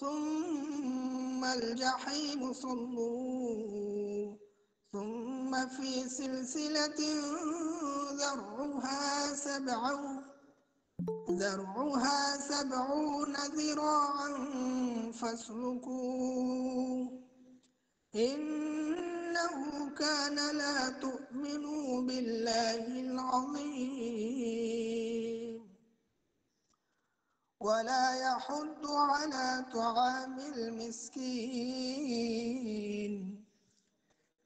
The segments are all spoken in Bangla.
ثم الجحيم صلوا ثم في سلسلة ذرعها سبع ذرعها سبعون ذراعا فاسلكوه. إنه كان لا تؤمنوا بالله العظيم. ولا يحض على طعام المسكين.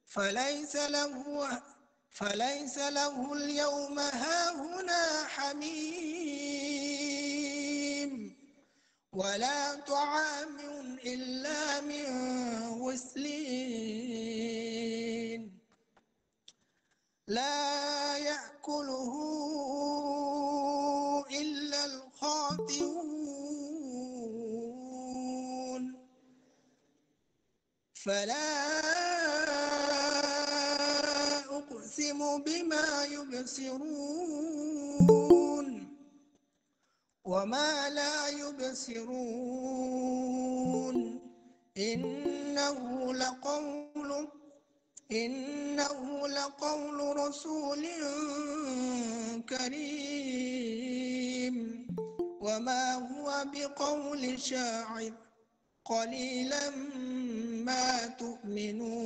فليس له فليس له اليوم هاهنا حميم. ولا طعام إلا من غسلين. لا يأكله فلا أقسم بما يبصرون وما لا يبصرون إنه لقول إنه لقول رسول كريم وما هو بقول شاعر قليلا ما تؤمنون.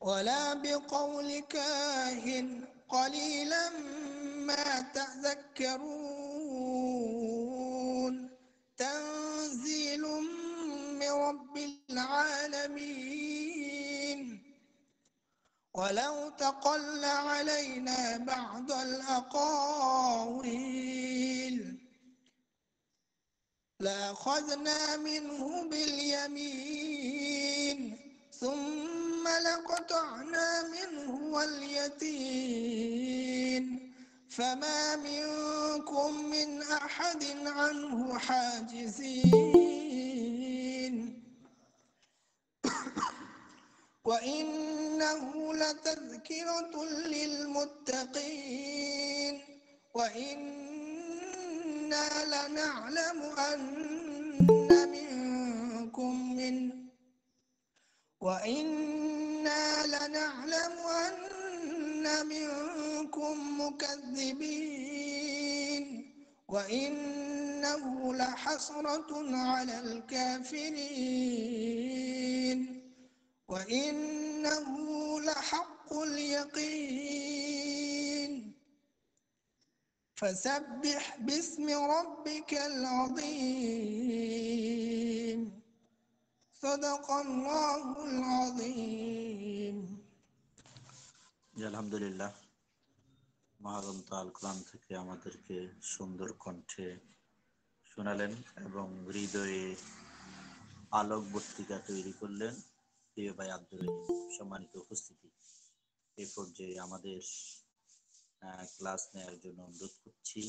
ولا بقول كاهن قليلا ما تذكرون. تنزيل من رب العالمين. ولو تقل علينا بعض الأقاويل لأخذنا منه باليمين ثم لقطعنا منه اليتين فما منكم من أحد عنه حاجزين وإنه لتذكرة للمتقين وإنا لنعلم أن منكم من وإنا لنعلم أن منكم مكذبين وإنه لحسرة على الكافرين وإنه لحق اليقين فسبح باسم ربك العظيم صدق الله العظيم আলহামদুলিল্লাহ মহাগ্রন্থ আল কোরআন থেকে আমাদেরকে সুন্দর কণ্ঠে শোনালেন এবং হৃদয়ে আলোক বর্তিকা তৈরি করলেন প্রিয় ভাই আব্দুল সম্মানিত উপস্থিতি। এই পর্যায়ে আমাদের ক্লাস নেওয়ার জন্য অনুরোধ করছি।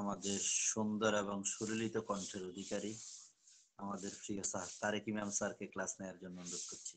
আমাদের সুন্দর এবং সুরলিত কণ্ঠের অধিকারী, আমাদের প্রিয় স্যার তারেক ইমাম স্যারকে ক্লাস নেওয়ার জন্য অনুরোধ করছি।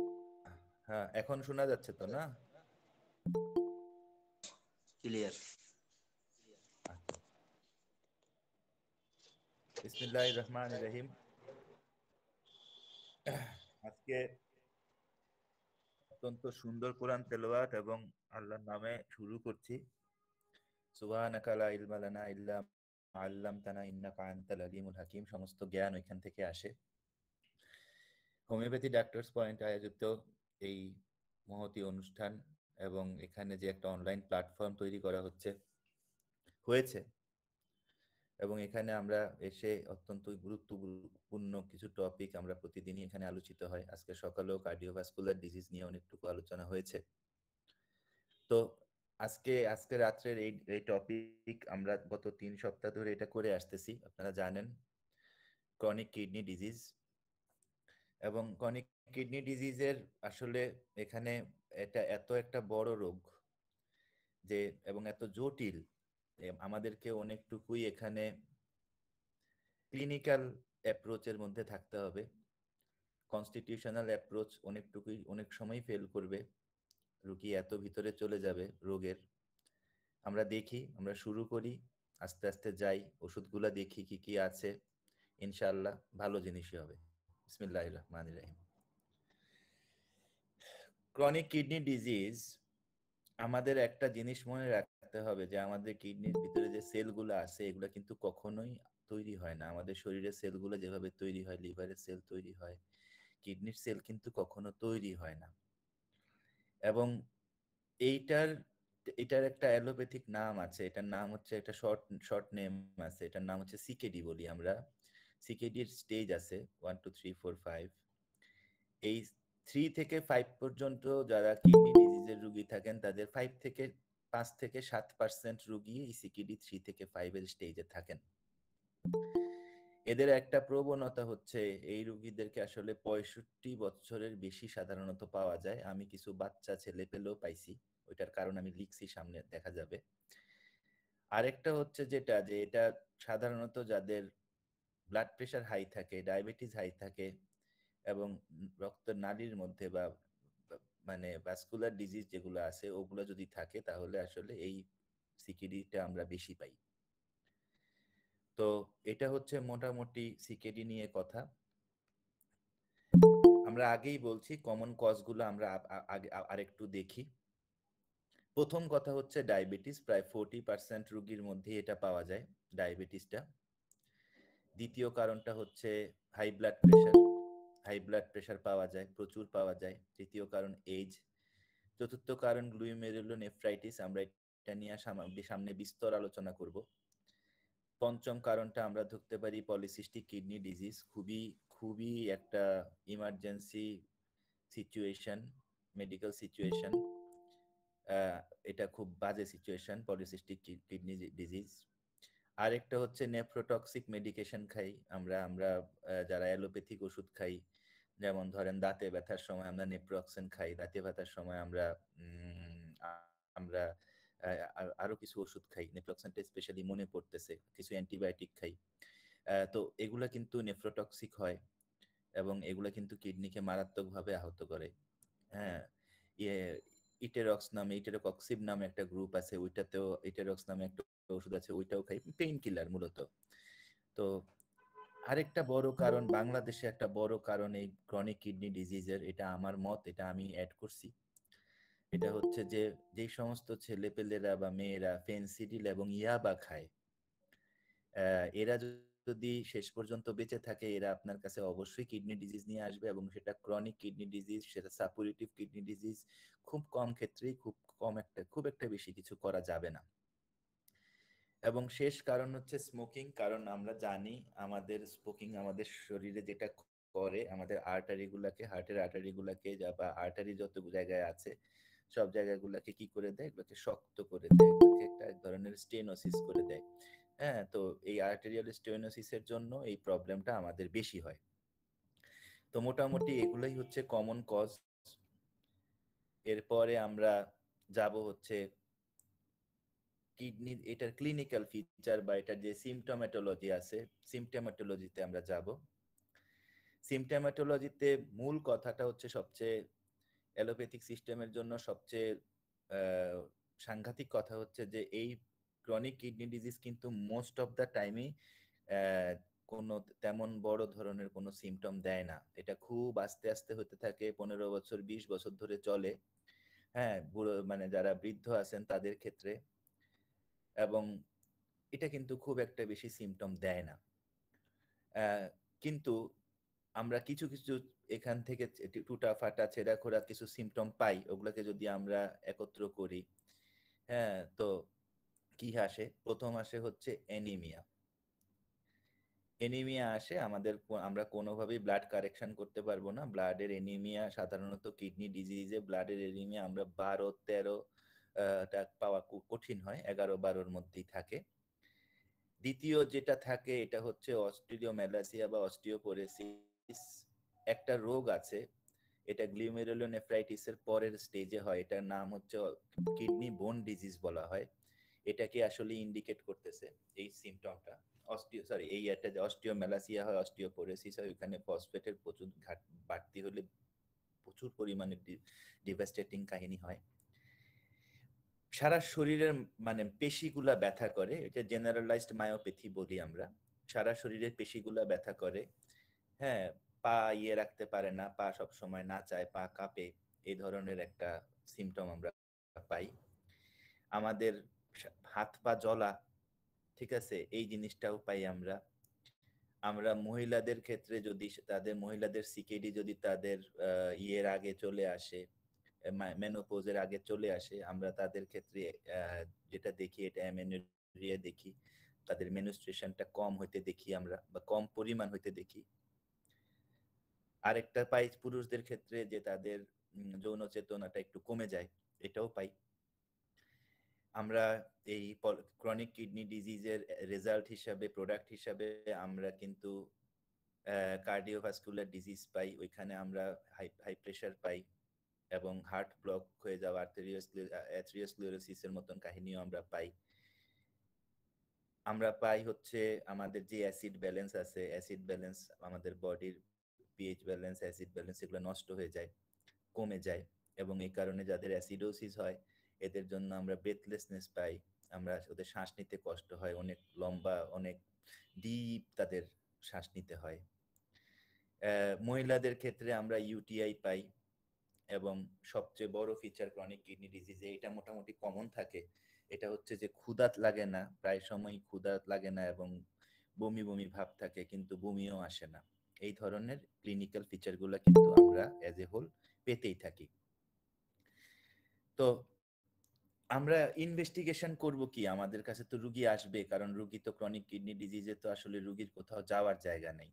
হ্যাঁ এখন শোনা যাচ্ছে তো না? ক্লিয়ার বিসমিল্লাহ রহমান রহিম। আজকে অত্যন্ত সুন্দর কোরআন তেলাওয়াত এবং আল্লাহর নামে শুরু করছি। সুবহানাকা লা ইলমা লানা ইল্লা মা আল্লামতানা ইন্নাকা আনতাল আলিমুল হাকিম। সমস্ত জ্ঞান ওইখান থেকে আসে। হোমিওপ্যাথি ডাক্তার্স পয়েন্ট আয়োজিত এই মহতি অনুষ্ঠান এবং এখানে যে একটা অনলাইন প্ল্যাটফর্ম তৈরি করা হচ্ছে, হয়েছে। এবং এখানে আমরা এসে অত্যন্ত গুরুত্বপূর্ণ কিছু টপিক আমরা প্রতিদিনই এখানে আলোচিত হয়। আজকে সকালেও কার্ডিওভাস্কুলার ডিজিজ নিয়ে অনেকটুকু আলোচনা হয়েছে। তো আজকে আজকে রাত্রের এই এই টপিক আমরা গত তিন সপ্তাহ ধরে এটা করে আসতেছি, আপনারা জানেন। ক্রনিক কিডনি ডিজিজ এবং ক্রনিক কিডনি ডিজিজের আসলে এখানে এটা এত একটা বড় রোগ যে, এবং এত জটিল আমাদেরকে অনেকটুকুই এখানে ক্লিনিক্যাল অ্যাপ্রোচের মধ্যে থাকতে হবে। কনস্টিটিউশনাল অ্যাপ্রোচ অনেকটুকুই, অনেক সময় ফেল করবে। রুগী এত ভিতরে চলে যাবে রোগের। আমরা দেখি, আমরা শুরু করি, আস্তে আস্তে যাই, ওষুধগুলা দেখি কি কি আছে। ইনশাআল্লাহ ভালো জিনিসই হবে। বিসমিল্লাহ রহমান রাহিম। ক্রনিক কিডনি ডিজিজ আমাদের একটা জিনিস মনে রাখতে হবে যে, আমাদের কিডনির ভিতরে যে সেলগুলো আছে, এগুলো কিন্তু কখনোই তৈরি হয় না। আমাদের শরীরের সেলগুলো যেভাবে তৈরি হয় লিভারের সেল তৈরি হয় কিডনির সেল কিন্তু কখনো তৈরি হয় না। এবং এইটার, এটার একটা অ্যালোপ্যাথিক নাম আছে, এটার নাম হচ্ছে একটা শর্ট শর্ট নেম আছে, এটার নাম হচ্ছে সিকেডি বলি আমরা। সিকেডির স্টেজ আছে one two three four five এই থ্রি থেকে ফাইভ পর্যন্ত যারা কিডনি ডিজিজের রুগী থাকেন, তাদের ফাইভ থেকে পাঁচ থেকে সাত পার্সেন্ট রুগী এই সিকিডি থ্রি থেকে ফাইভের স্টেজে থাকেন। এদের একটা প্রবণতা হচ্ছে, এই রুগীদেরকে আসলে পঁয়ষট্টি বছরের বেশি সাধারণত পাওয়া যায়। আমি কিছু বাচ্চা, ছেলে পেলেও পাইছি, ওইটার কারণ আমি লিখছি সামনে, দেখা যাবে। আরেকটা হচ্ছে যেটা, যে এটা সাধারণত যাদের ব্লাড প্রেশার হাই থাকে ডায়াবেটিস হাই থাকে এবং রক্ত নালীর মধ্যে বা মানে ভাস্কুলার ডিজিজ যেগুলো আছে, ওগুলো যদি থাকে, তাহলে আসলে এই সিকিডিটা আমরা বেশি পাই। তো এটা হচ্ছে মোটামুটি সিকেডি নিয়ে কথা। আমরা আগেই বলছি কমন কজগুলো আমরা আরেকটু দেখি। প্রথম কথা হচ্ছে ডায়াবেটিস প্রায় ফোরটি পার্সেন্ট রুগীর মধ্যে এটা পাওয়া যায় ডায়াবেটিসটা দ্বিতীয় কারণটা হচ্ছে high blood pressure high blood pressure পাওয়া যায়, প্রচুর পাওয়া যায়। তৃতীয় কারণ এজ চতুর্থ কারণ গ্লুইমেরুলোনেফ্রাইটিস আমরা এটা নিয়ে সামনে বিস্তর আলোচনা করব। পঞ্চম কারণটা আমরা ধরতে পারি পলিসিস্টিক কিডনি ডিজিজ খুবই খুবই একটা ইমার্জেন্সি সিচুয়েশন মেডিকেল সিচুয়েশন এটা খুব বাজে সিচুয়েশন পলিসিস্টিক কিডনি ডিজিজ আরেকটা হচ্ছে নেফ্রোটক্সিক মেডিকেশন খাই আমরা আমরা যারা অ্যালোপ্যাথিক ওষুধ খাই। যেমন ধরেন দাঁতে ব্যথার সময় আমরা নেপ্রোক্সেন খাই, দাঁতে ব্যথার সময় আমরা আমরা আরও কিছু ওষুধ খাই। নেপ্রোক্সেনটা স্পেশালি মনে পড়তেছে, কিছু অ্যান্টিবায়োটিক খাই। তো এগুলা কিন্তু নেফ্রোটক্সিক হয় এবং এগুলা কিন্তু কিডনিকে মারাত্মকভাবে আহত করে। হ্যাঁ ইয়ে ইটেরক্স নামে ইটেরোকক্সিব নামে একটা গ্রুপ আছে ওইটাতেও ইটেরক্স নামে একটা ওষুধ আছে ওইটাও খাই পেইন কিলার মূলত। তো আরেকটা বড় কারণ বাংলাদেশে একটা বড় কারণ এই ক্রনিক কিডনি ডিজিজের এটা আমার মত এটা আমি অ্যাড করছি। এটা হচ্ছে যে যেই সমস্ত ছেলেপেলেরা বা মেয়েরা ফেন্সিডিল এবং ইয়াবা খায় এরা যদি শেষ পর্যন্ত বেঁচে থাকে, এরা আপনার কাছে অবশ্যই কিডনি ডিজিজ নিয়ে আসবে এবং সেটা ক্রনিক কিডনি ডিজিজ সেটা সাপুরেটিভ কিডনি ডিজিজ খুব কম ক্ষেত্রেই খুব কম একটা, খুব একটা বেশি কিছু করা যাবে না। এবং শেষ কারণ হচ্ছে স্মোকিং কারণ আমরা জানি আমাদের স্মোকিং আমাদের শরীরে যেটা করে, আমাদের আর্টারি গুলাকে হার্টের আর্টারি গুলাকে বা আর্টারি যত জায়গায় আছে, সব জায়গাগুলোকে কি করে দেয়? শক্ত করে দেয় একটা এক ধরনের স্টেনোসিস করে দেয়। হ্যাঁ তো এই আর্টেরিয়াল স্টেনোসিসের জন্য এই প্রবলেমটা আমাদের বেশি হয়। তো মোটামুটি এগুলোই হচ্ছে কমন কজ এরপরে আমরা যাব হচ্ছে কিডনি এটার ক্লিনিক্যাল ফিচার বা এটার যে সিমটোমেটোলজি আছে সিমটোমেটোলজিতে আমরা যাব। সিমটোমেটোলজিতে মূল কথাটা হচ্ছে সবচেয়ে অ্যালোপ্যাথিক সিস্টেমের জন্য সবচেয়ে সাংঘাতিক কথা হচ্ছে যে এই ক্রনিক কিডনি ডিজিজ কিন্তু মোস্ট অফ দ্য টাইমই কোনো তেমন বড় ধরনের কোনো সিমটম দেয় না। এটা খুব আস্তে আস্তে হতে থাকে, পনেরো বছর, বিশ বছর ধরে চলে। হ্যাঁ বুড়ো মানে যারা বৃদ্ধ আছেন তাদের ক্ষেত্রে। এবং এটা কিন্তু খুব একটা বেশি সিমটম দেয় না। কিন্তু আমরা কিছু কিছু এখান থেকে টুটা ফাটা ছেঁড়া খোড়া কিছু সিমটম পাই। ওগুলোকে যদি আমরা একত্র করি হ্যাঁ তো কি আসে? প্রথম আসে হচ্ছে এনিমিয়া এনিমিয়া আসে আমাদের আমরা কোনোভাবেই ব্লাড কারেকশন করতে পারব না। ব্লাডের এনিমিয়া সাধারণত কিডনি ডিজিজে ব্লাডের এনিমিয়া আমরা বারো, তেরো পাওয়া কঠিন হয়, এগারো, বারোর মধ্যেই থাকে। দ্বিতীয় যেটা থাকে এটা হচ্ছে অস্ট্রিওমেলাসিয়া বা অস্টিওপোরেসিস একটা রোগ আছে, এটা গ্লিউমেরুলোনেফ্রাইটিসের পরের স্টেজে হয়, এটার নাম হচ্ছে কিডনি বোন ডিজিজ বলা হয়। এটাকে আসলে ইন্ডিকেট করতেছে, এই সিমটমটা অস্টিও সরি এই একটা যে অস্টিওমেলাসিয়া হয় অস্টিওপোরেসিস হয় ওখানে ফসফেটের প্রচুর ঘাট, বাড়তি হলে প্রচুর পরিমাণে ডিভাস্টেটিং কাহিনী হয়। সারা শরীরের মানে পেশিগুলা ব্যথা করে, এটা জেনারেলাইজড মায়োপ্যাথি বলি আমরা। সারা শরীরের পেশিগুলা ব্যথা করে হ্যাঁ পা ইয়ে রাখতে পারে না, পা সব সময় না চায়, পা কাঁপে এই ধরনের একটা সিমটম আমরা পাই। আমাদের হাত পা জ্বলা ঠিক আছে? এই জিনিসটাও পাই আমরা। আমরা মহিলাদের ক্ষেত্রে যদি তাদের মহিলাদের সিকেডি যদি তাদের ইয়ের আগে চলে আসে মেনোপোজের আগে চলে আসে, আমরা তাদের ক্ষেত্রে যেটা দেখি, এটা অ্যামেনোরিয়া দেখি, তাদের মেনুস্ট্রেশনটা কম হইতে দেখি আমরা, বা কম পরিমাণ হইতে দেখি। আরেকটা পাই পুরুষদের ক্ষেত্রে যে তাদের যৌন চেতনাটা একটু কমে যায়, এটাও পাই। আমরা এই ক্রনিক কিডনি ডিজিজের রেজাল্ট হিসাবে প্রোডাক্ট হিসাবে আমরা কিন্তু কার্ডিওভাস্কুলার ডিজিজ পাই। ওইখানে আমরা হাই হাই প্রেশার পাই এবং হার্ট ব্লক হয়ে যাওয়া অ্যাথ্রিওস্ক্লেরোসিসের মতন কাহিনীও আমরা পাই। আমরা পাই হচ্ছে আমাদের যে অ্যাসিড ব্যালেন্স আছে অ্যাসিড ব্যালেন্স আমাদের বডির পিএইচ ব্যালেন্স অ্যাসিড ব্যালেন্স এগুলো নষ্ট হয়ে যায়, কমে যায় এবং এই কারণে যাদের অ্যাসিডোসিস হয় এদের জন্য আমরা ব্রেথলেসনেস পাই, আমরা ওদের শ্বাস নিতে কষ্ট হয়, অনেক লম্বা, অনেক ডিপ তাদের শ্বাস নিতে হয়। মহিলাদের ক্ষেত্রে আমরা ইউটিআই পাই এবং সবচেয়ে বড় ফিচার ক্রনিক কিডনি ডিজিজে এটা মোটামুটি কমন থাকে। এটা হচ্ছে যে ক্ষুদাত লাগে না, প্রায় সময় ক্ষুদাত লাগে না এবং বমি বমি ভাব থাকে কিন্তু বমিও আসে না। এই ধরনের ক্লিনিক্যাল ফিচারগুলো কিন্তু আমরা অ্যাজ এ হোল পেতেই থাকি। তো আমরা ইনভেস্টিগেশন করব কি? আমাদের কাছে তো রুগী আসবে, কারণ রুগী তো ক্রনিক কিডনি ডিজিজে তো আসলে রুগীর কোথাও যাওয়ার জায়গা নেই।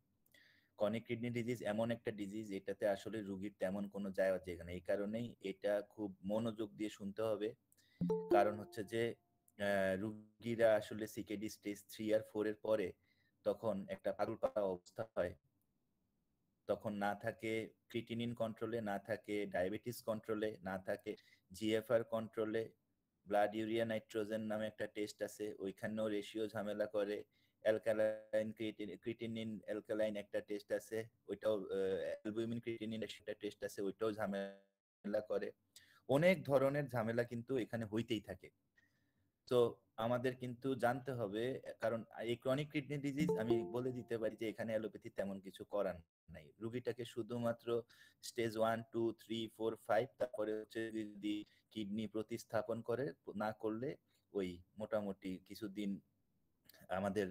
ক্রনিক কিডনি ডিজিজ এমন একটা ডিজিজ এটাতে আসলে রুগীর তেমন কোনো যাওয়ার জায়গা নেই। এই কারণেই এটা খুব মনোযোগ দিয়ে শুনতে হবে। কারণ হচ্ছে যে রুগীরা আসলে সিকেডি স্টেজ থ্রি আর ফোর এর পরে তখন একটা পাগল পাড়া অবস্থা হয়। তখন না থাকে ক্রিটিনিন কন্ট্রোলে না থাকে ডায়াবেটিস কন্ট্রোলে না থাকে জিএফআর কন্ট্রোলে ব্লাড ইউরিয়া নাইট্রোজেন নামে একটা টেস্ট আছে, ওইখানেও রেশিও ঝামেলা করে। অ্যালকালাইন ক্রিটিনিন অ্যালকালাইন একটা টেস্ট আছে, ওইটাও অ্যালবুমিন ক্রিটিনিন একটা টেস্ট আছে, ওইটাও ঝামেলা করে। অনেক ধরনের ঝামেলা কিন্তু এখানে হইতেই থাকে। তো আমাদের কিন্তু জানতে হবে কারণ এই ক্রনিক কিডনি ডিজিজ আমি বলে দিতে পারি যে, এখানে অ্যালোপ্যাথি তেমন কিছু করার নাই। রুগীটাকে শুধুমাত্র stage one two three four five তারপরে হচ্ছে যদি কিডনি প্রতিস্থাপন করে, না করলে ওই মোটামুটি কিছুদিন আমাদের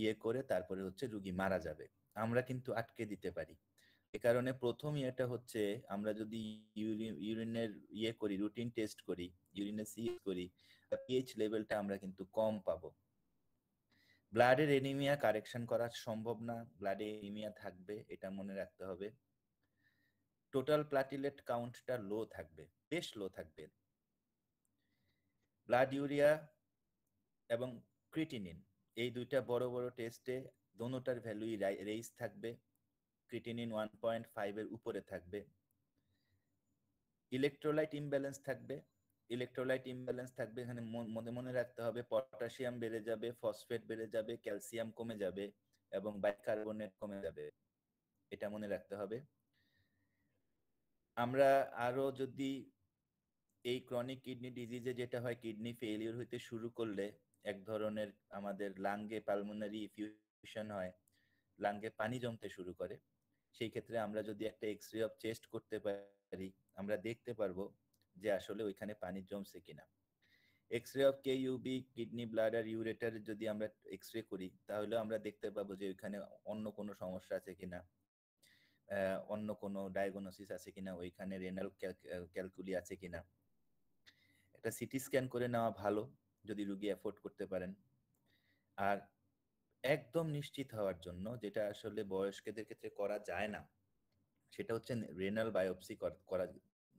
ইয়ে করে তারপরে হচ্ছে রুগী মারা যাবে। আমরা কিন্তু আটকে দিতে পারি। এ কারণে প্রথম ইয়েটা হচ্ছে আমরা যদি ইউরিনের ইয়ে করি রুটিন টেস্ট করি ইউরিনের সিএস করি পিএইচ লেভেলটা আমরা কিন্তু কম পাবো। ব্লাডের এনিমিয়া কারেকশন করা সম্ভব না ব্লাডে এনিমিয়া থাকবে, এটা মনে রাখতে হবে। টোটাল প্লাটিলেট কাউন্টটা লো থাকবে, বেশ লো থাকবে। ব্লাড ইউরিয়া এবং ক্রিটিনিন এই দুইটা বড় বড় টেস্টে দোনোটার ভ্যালুই রেইজ থাকবে ক্রিটিনিন ওয়ান পয়েন্ট ফাইভের উপরে থাকবে। ইলেকট্রোলাইট ইমব্যালেন্স থাকবে ইলেকট্রোলাইট ইমব্যালেন্স থাকবে, এখানে মনে মনে রাখতে হবে পটাশিয়াম বেড়ে যাবে ফসফেট বেড়ে যাবে ক্যালসিয়াম কমে যাবে এবং বাইকার্বনেট কমে যাবে, এটা মনে রাখতে হবে। আমরা আরও যদি এই ক্রনিক কিডনি ডিজিজে যেটা হয় কিডনি ফেলিওর হইতে শুরু করলে এক ধরনের আমাদের লাঙ্গে পালমোনারি ইফিউশন হয় লাঙ্গে পানি জমতে শুরু করে, সেই ক্ষেত্রে আমরা যদি একটা এক্স রে অফ চেস্ট করতে পারি, আমরা দেখতে পারব যে আসলে ওইখানে পানি জমছে কিনা। X ray of K UB kidney bladder ureter যদি আমরা এক্স রে করি, তাহলে আমরা দেখতে পাবো যে ওইখানে অন্য কোনো সমস্যা আছে কিনা। অন্য কোনো ডায়াগনোসিস আছে কিনা, ওইখানে রেনাল ক্যালকুলি আছে কিনা। একটা সিটি স্ক্যান করে নেওয়া ভালো, যদি রুগী অ্যাফোর্ড করতে পারেন। আর একদম নিশ্চিত হওয়ার জন্য যেটা আসলে বয়স্কদের ক্ষেত্রে করা যায় না, সেটা হচ্ছে রেনাল বায়োপসি করা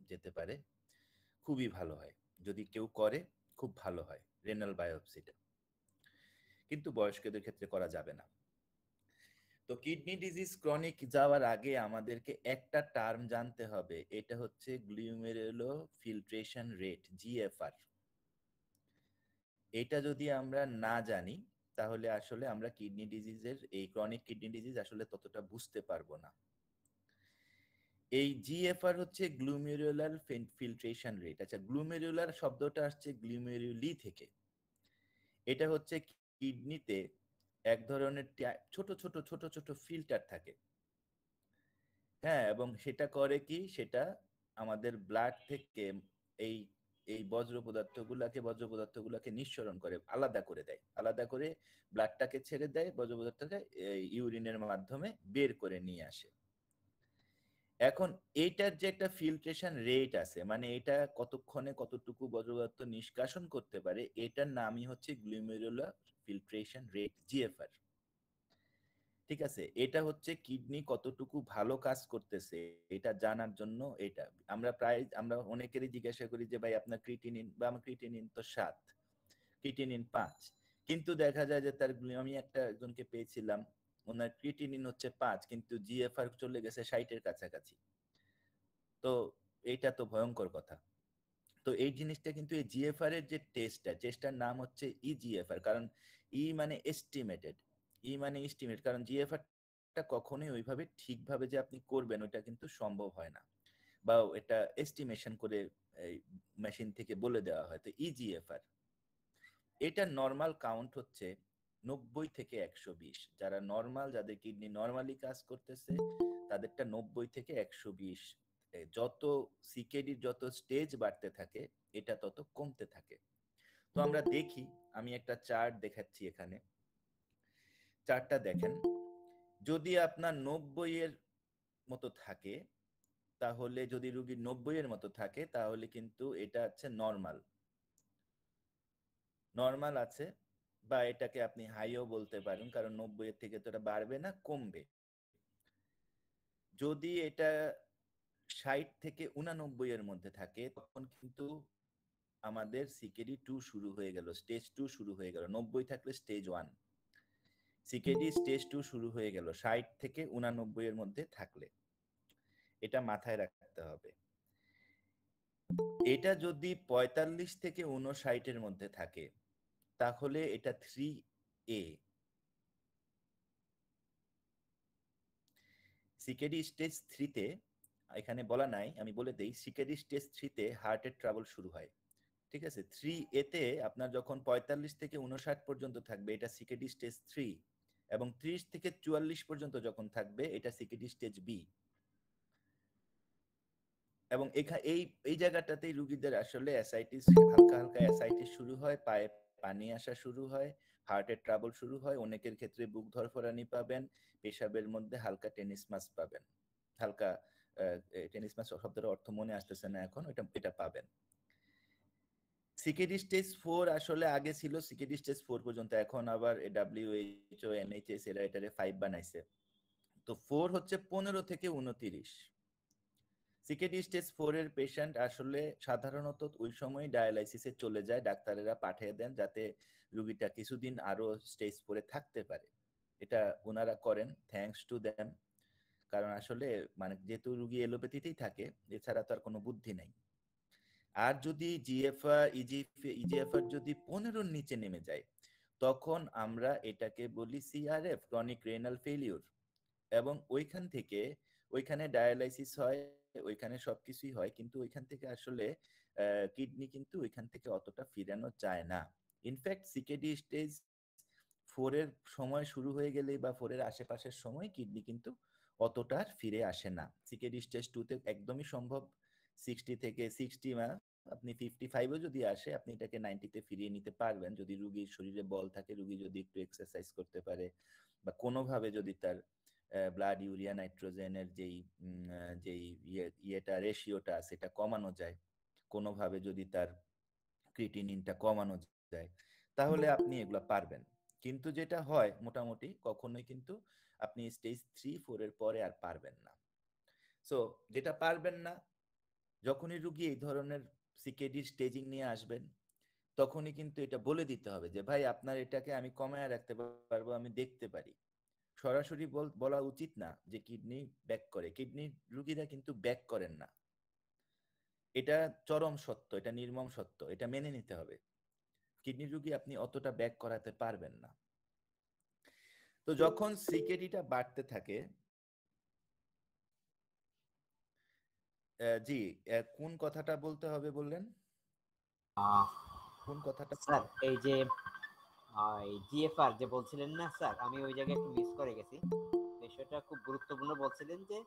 যেতে পারে। খুবই ভালো হয়। যদি কেউ করে, খুব ভালো হয় রেনাল বায়োপসিটা কিন্তু বয়স্কদের ক্ষেত্রে করা যাবে না। তো কিডনি ডিজিজ ক্রনিক যাওয়ার আগে আমাদেরকে একটা টার্ম জানতে হবে, এটা হচ্ছে গ্লিউমেরুলো ফিল্ট্রেশন রেট জিএফআর এটা যদি আমরা না জানি, তাহলে আসলে আমরা কিডনি ডিজিজের এই ক্রনিক কিডনি ডিজিজ আসলে ততটা বুঝতে পারব না। এই জিএফআর হচ্ছে গ্লুমেরুলার ফিল্ট্রেশন রেট আচ্ছা গ্লুমেরুলার শব্দটা আসছে গ্লুমেরুলি থেকে। এটা হচ্ছে কিডনিতে এক ধরনের ছোট ছোট ছোট ছোট ফিল্টার থাকে। হ্যাঁ এবং সেটা করে কি? সেটা আমাদের ব্লাড থেকে এই এই বজ্র পদার্থগুলাকে বজ্র পদার্থগুলাকে নিঃসরণ করে, আলাদা করে দেয়। আলাদা করে ব্লাডটাকে ছেড়ে দেয়, বজ্র পদার্থকে ইউরিনের মাধ্যমে বের করে নিয়ে আসে। এখন এইটার যে একটা ফিল্ট্রেশন রেট আছে মানে এটা কতক্ষণে কতটুকু বজ্র পদার্থ নিষ্কাশন করতে পারে, এটার নামই হচ্ছে গ্লুমেরুলার ফিল্ট্রেশন রেট জিএফআর ঠিক আছে? এটা হচ্ছে কিডনি কতটুকু ভালো কাজ করতেছে, এটা জানার জন্য এটা। আমরা প্রায়, আমরা অনেকেরই জিজ্ঞাসা করি যে, ভাই, আপনার ক্রিটিনিন বা আমার ক্রিটিনিন তো সাত ক্রিটিনিন পাঁচ। কিন্তু দেখা যায় যে তার, আমি একটা একজনকে পেয়েছিলাম ওনার ক্রিটিনিন হচ্ছে পাঁচ, কিন্তু জিএফআর চলে গেছে ষাটের কাছাকাছি। তো এইটা তো ভয়ঙ্কর কথা। তো এই জিনিসটা কিন্তু এই জিএফআর এর যে টেস্টটা টেস্টটার নাম হচ্ছে ইজিএফআর কারণ ই মানে এস্টিমেটেড ই মানে এস্টিমেট কারণ জিএফআরটা কখনোই ওইভাবে ঠিকভাবে যে আপনি করবেন, ওইটা কিন্তু সম্ভব হয় না। বা এটা এস্টিমেশন করে এই মেশিন থেকে বলে দেওয়া হয়। তো ইজিএফআর এটা নর্মাল কাউন্ট হচ্ছে নব্বই থেকে একশো বিশ। যারা নর্মাল যাদের কিডনি নর্মালি কাজ করতেছে, তাদেরটা নব্বই থেকে একশো বিশ। যত সিকেডির যত স্টেজ বাড়তে থাকে, এটা তত কমতে থাকে। তো আমরা দেখি, আমি একটা চার্ট দেখাচ্ছি এখানে। চার্টটা দেখেন। যদি আপনার নব্বই এর মতো থাকে, তাহলে যদি রুগী নব্বই এর মতো থাকে, তাহলে কিন্তু এটা হচ্ছে নর্মাল নর্মাল আছে বা এটাকে আপনি হাইও বলতে পারেন, কারণ নব্বই এর থেকে তো এটা বাড়বে না, কমবে। যদি এটা ষাট থেকে উনানব্বই এর মধ্যে থাকে, তখন কিন্তু আমাদের সিকেডি টু শুরু হয়ে গেল স্টেজ টু শুরু হয়ে গেল, নব্বই থাকলে stage one CKD stage two শুরু হয়ে গেল, ষাট থেকে উনানব্বই এর মধ্যে থাকলে। এটা মাথায় রাখতে হবে। এটা যদি পঁয়তাল্লিশ থেকে উনষাটের মধ্যে থাকে তাহলে এটা থ্রি এ সিকেডি স্টেজ থ্রিতে এখানে বলা নাই, আমি বলে দেই সিকেডি স্টেজ থ্রিতে হার্টের ট্রাবল শুরু হয়। ঠিক আছে? থ্রি এতে আপনার যখন পঁয়তাল্লিশ থেকে উনষাট পর্যন্ত থাকবে, এটা সিকেডি স্টেজ থ্রি এবং ত্রিশ থেকে চুয়াল্লিশ পর্যন্ত যখন থাকবে, এটা সিকেডি স্টেজ বি এবং এই এই জায়গাটাতেই রুগীদের আসলে অ্যাসাইটিস হালকা হালকা অ্যাসাইটিস শুরু হয়, পায়ে পানি আসা শুরু হয় হার্টের ট্রাবল শুরু হয়, অনেকের ক্ষেত্রে বুক ধরফরানি পাবেন, পেশাবের মধ্যে হালকা টেনিস মাস পাবেন। হালকা টেনিস মাস শব্দের অর্থ মনে আসতেছে না এখন এটা এটা পাবেন। সিকেডি স্টেজ ফোর আসলে আগে ছিল সিকেডি স্টেজ ফোর পর্যন্ত, এখন আবার ডাব্লিউএইচও এনএইচএস এরা এটারে ফাইভ বানাইছে। তো ফোর হচ্ছে পনেরো থেকে উনতিরিশ। সিকেডি স্টেজ ফোর এর পেশেন্ট আসলে সাধারণত ওই সময় ডায়ালাইসিসে চলে যায়, ডাক্তারেরা পাঠিয়ে দেন যাতে রুগীটা কিছুদিন আরও স্টেজ ফোরে থাকতে পারে। এটা ওনারা করেন থ্যাংকস টু দেম কারণ আসলে মানে যেহেতু রুগী এলোপ্যাথিতেই থাকে, এছাড়া তো আর কোনো বুদ্ধি নাই। আর যদি জিএফআর ইজিএফআর যদি পনেরোর নিচে নেমে যায়, তখন আমরা এটাকে বলি সিআরএফ ক্রনিক রেনাল ফেলিওর এবং ওইখান থেকে ওইখানে ডায়ালাইসিস হয়, ওইখানে সবকিছুই হয়, কিন্তু ওইখান থেকে আসলে কিডনি কিন্তু ওইখান থেকে অতটা ফিরানো যায় না। ইনফ্যাক্ট সিকেডি স্টেজ ফোরের সময় শুরু হয়ে গেলে বা ফোরের আশেপাশের সময় কিডনি কিন্তু অতটা ফিরে আসে না। সিকেডি স্টেজ টুতে একদমই সম্ভব সিক্সটি থেকে সিক্সটি বা আপনি ফিফটি ফাইভও যদি আসে, আপনি এটাকে নাইনটিতে ফিরিয়ে নিতে পারবেন। যদি রুগীর শরীরে বল থাকে, রুগী যদি একটু এক্সারসাইজ করতে পারে বা কোনোভাবে যদি তার ব্লাড ইউরিয়া নাইট্রোজেনের যেই যেই ইয়ে ইয়েটা রেশিওটা সেটা কমানো যায়। কোনোভাবে যদি তার ক্রিটিনিনটা কমানো যায়, তাহলে আপনি এগুলো পারবেন। কিন্তু যেটা হয়, মোটামুটি কখনোই কিন্তু আপনি স্টেজ থ্রি ফোর এর পরে আর পারবেন না। সো যেটা পারবেন না, যখনই রুগী এই ধরনের সিকেডির স্টেজিং নিয়ে আসবেন, তখনই কিন্তু এটা বলে দিতে হবে যে, ভাই, আপনার এটাকে আমি কমায় রাখতে পারব, আমি দেখতে পারি। সরাসরি বল- উচিত না যে কিডনি ব্যাক করে। কিডনি রুগীরা কিন্তু ব্যাক করেন না। এটা চরম সত্য এটা নির্মম সত্য এটা মেনে নিতে হবে। কিডনি রুগী আপনি অতটা ব্যাক করাতে পারবেন না। তো যখন সিকেডিটা বাড়তে থাকে জি কোন কথাটা বলতে হবে বললেন? কোন কথাটা? এই যে জিএফআর যে বলছিলেন না, স্যার, আমি ওই জায়গায় একটু মিস করে গেছি। বিষয়টা খুব গুরুত্বপূর্ণ বলছিলেন যে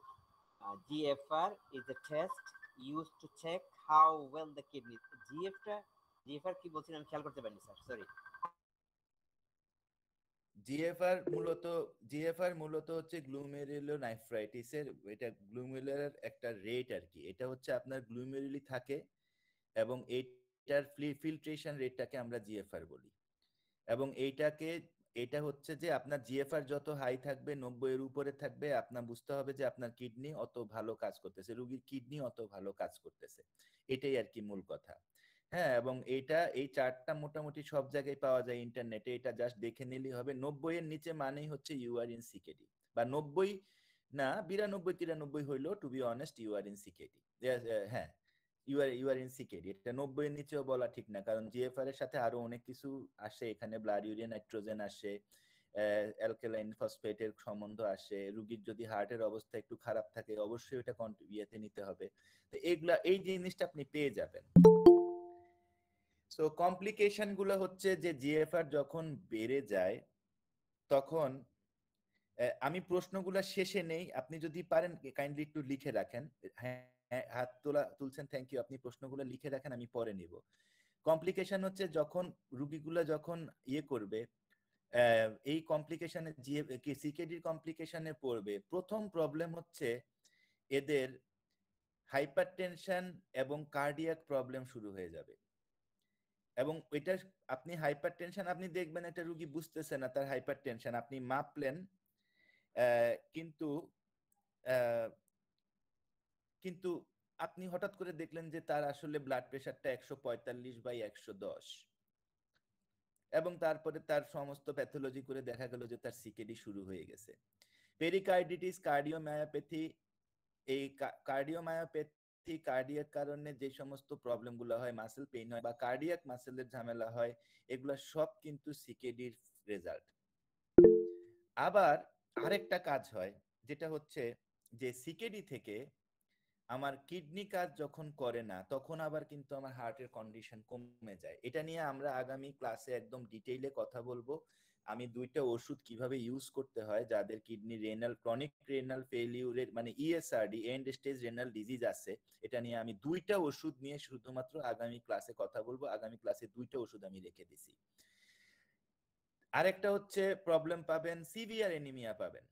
GFR is a test used to check how well the kidney জিএফটা GFR কি বলছিলেন? আমি খেয়াল করতে পারিনি, স্যার সরি জিএফআর মূলত জিএফআর মূলত হচ্ছে গ্লুমেরুলোনাইফ্রাইটিসের এটা গ্লুমেরুলার একটা রেট আর কি এটা হচ্ছে আপনার গ্লুমেরুলি থাকে এবং এইটার ফিল্ট্রেশন রেটটাকে আমরা জিএফআর বলি। এবং এইটাকে, এটা হচ্ছে যে আপনার জিএফআর যত হাই থাকবে, নব্বই এর উপরে থাকবে, আপনার বুঝতে হবে যে আপনার কিডনি অত ভালো কাজ করতেছে, রুগীর কিডনি অত ভালো কাজ করতেছে। এটাই আর কি মূল কথা। হ্যাঁ এবং এটা এই চার্টটা মোটামুটি সব জায়গায় পাওয়া যায় ইন্টারনেটে এটা জাস্ট দেখে নিলেই হবে। নব্বই এর নিচে মানেই হচ্ছে ইউআর ইন সিকেডি বা নব্বই না, বিরানব্বই, তিরানব্বই হইল to be honest your in CKD হ্যাঁ ইউআর ইউআর ইন এটা নিচেও বলা ঠিক না কারণ জিএফআর এর সাথে আরও অনেক কিছু আসে। এখানে ব্লাড ইউরিয়া নাইট্রোজেন আসে অ্যালকালাইন সম্বন্ধ আসে রুগীর যদি হার্টের অবস্থা একটু খারাপ থাকে অবশ্যই ওটা ইয়েতে নিতে হবে। তো এই জিনিসটা আপনি পেয়ে যাবেন। সো কমপ্লিকেশনগুলো হচ্ছে যে জিএফআর যখন বেড়ে যায় তখন আমি প্রশ্নগুলো শেষে নেই। আপনি যদি পারেন কাইন্ডলি একটু লিখে রাখেন। হ্যাঁ, হাত তোলা, তুলছেন থ্যাংক ইউ আপনি প্রশ্নগুলো লিখে রাখেন, আমি পরে নিব। কমপ্লিকেশন হচ্ছে যখন রুগীগুলো যখন ইয়ে করবে এই কমপ্লিকেশনে জিএ সিকেডির কমপ্লিকেশনে পড়বে, প্রথম প্রবলেম হচ্ছে এদের হাইপারটেনশন এবং কার্ডিয়াক প্রবলেম শুরু হয়ে যাবে। এবং এটা আপনি হাইপার টেনশন আপনি দেখবেন একটা রুগী বুঝতেছে না তার হাইপার টেনশন আপনি মাপলেন কিন্তু কিন্তু আপনি হঠাৎ করে দেখলেন যে তার আসলে ব্লাড প্রেশারটা একশো পঁয়তাল্লিশ বাই একশো দশ। এবং তারপরে তার সমস্ত প্যাথোলজি করে দেখা গেল যে তার সিকেডি শুরু হয়ে গেছে। পেরিকার্ডিটিস কার্ডিওমায়োপ্যাথি এই কার্ডিওমায়োপ্যাথি কার্ডিয়াক কারণে যে সমস্ত প্রবলেমগুলো হয় মাসেল পেইন হয় বা কার্ডিয়াক মাসেলের ঝামেলা হয়, এগুলো সব কিন্তু সিকেডির রেজাল্ট আবার আরেকটা কাজ হয়, যেটা হচ্ছে যে সিকেডি থেকে আমার কিডনি কাজ যখন করে না, তখন আবার কিন্তু আমার হার্টের কন্ডিশন কমে যায়। এটা নিয়ে আমরা আগামী ক্লাসে একদম ডিটেইলে কথা বলব। আমি দুইটা ওষুধ কীভাবে ইউজ করতে হয়, যাদের কিডনি রেনাল ক্রনিক রেনাল ফেলিউরের মানে ESRD end stage renal disease আছে, এটা নিয়ে আমি দুইটা ওষুধ নিয়ে শুধুমাত্র আগামী ক্লাসে কথা বলব। আগামী ক্লাসে দুইটা ওষুধ আমি রেখে দিছি। আরেকটা হচ্ছে প্রবলেম পাবেন সিভিয়ার এনিমিয়া পাবেন।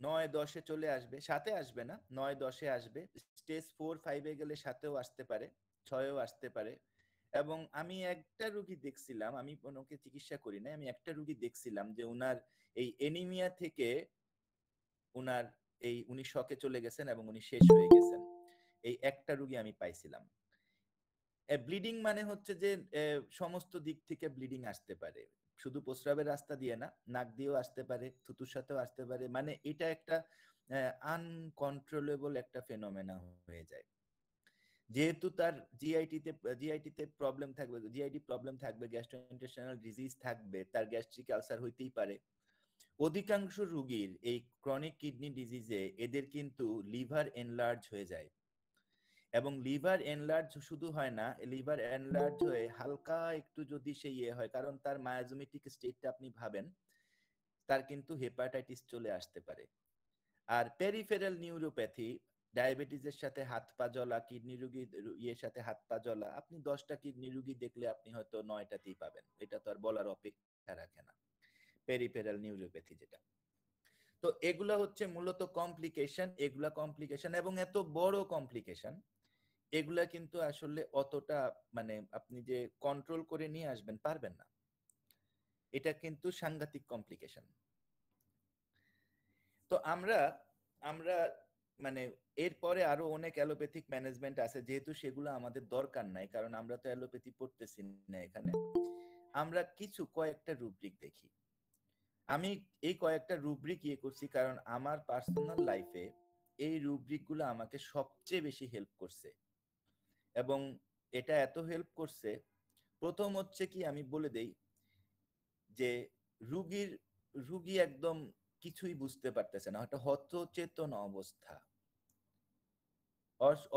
নয় দশে চলে আসবে সাথে আসবে না, নয় দশে আসবে স্টেজ ফোর ফাইভে গেলে সাথেও আসতে পারে, ছয়েও আসতে পারে। এবং আমি একটা রুগী দেখছিলাম, আমি ওনাকে চিকিৎসা করি না আমি একটা রুগী দেখছিলাম যে উনার এই এনিমিয়া থেকে উনার এই উনি শকে চলে গেছেন এবং উনি শেষ হয়ে গেছেন। এই একটা রুগী আমি পাইছিলাম। ব্লিডিং মানে হচ্ছে যে সমস্ত দিক থেকে ব্লিডিং আসতে পারে। শুধু প্রস্রাবের রাস্তা দিয়ে না, নাক দিয়েও আসতে পারে, থুতুর সাথেও আসতে পারে। মানে এটা একটা আনকন্ট্রোলেবল একটা ফেনোমেনা হয়ে যায়। যেহেতু তার জিআইটিতে জিআইটিতে প্রবলেম থাকবে জিআইটি প্রবলেম থাকবে গ্যাস্ট্রোইন্টেস্টাইনাল ডিজিজ থাকবে, তার গ্যাস্ট্রিক আলসার হইতেই পারে। অধিকাংশ রুগীর এই ক্রনিক কিডনি ডিজিজে এদের কিন্তু লিভার এনলার্জ হয়ে যায়। এবং লিভার এনলার্জ শুধু হয় না লিভার এনলার্জ হয়ে হালকা একটু যদি সে ইয়ে হয়, কারণ তার মায়াজোমেটিক স্টেটটা আপনি ভাবেন, তার কিন্তু হেপাটাইটিস চলে আসতে পারে। আর পেরিফেরাল নিউরোপ্যাথি ডায়াবেটিসের সাথে হাত পা জ্বলা কিডনি রুগী ইয়ের সাথে হাত পা জ্বলা, আপনি দশটা কিডনি রুগী দেখলে আপনি হয়তো নয়টাতেই পাবেন, এটা তো আর বলার অপেক্ষা রাখে না পেরিফেরাল নিউরোপ্যাথি যেটা। তো এগুলা হচ্ছে মূলত কমপ্লিকেশন এগুলা কমপ্লিকেশন এবং এত বড় কমপ্লিকেশন এগুলা কিন্তু আসলে অতটা মানে আপনি যে কন্ট্রোল করে নিয়ে আসবেন পারবেন না। এটা কিন্তু সাংঘাতিক কমপ্লিকেশন তো আমরা আমরা মানে এরপরে আরও অনেক অ্যালোপ্যাথিক ম্যানেজমেন্ট আছে, যেহেতু সেগুলো আমাদের দরকার নাই, কারণ আমরা তো অ্যালোপ্যাথি পড়তেছি না এখানে। আমরা কিছু কয়েকটা রুব্রিক দেখি। আমি এই কয়েকটা রুব্রিক ইয়ে করছি কারণ আমার পার্সোনাল লাইফে এই রুব্রিকগুলো আমাকে সবচেয়ে বেশি হেল্প করছে। এবং এটা এত হেল্প করছে। প্রথম হচ্ছে কি আমি বলে দেই যে রুগীর, রুগী একদম কিছুই বুঝতে পারতেছে না। একটা হতচেতন অবস্থা।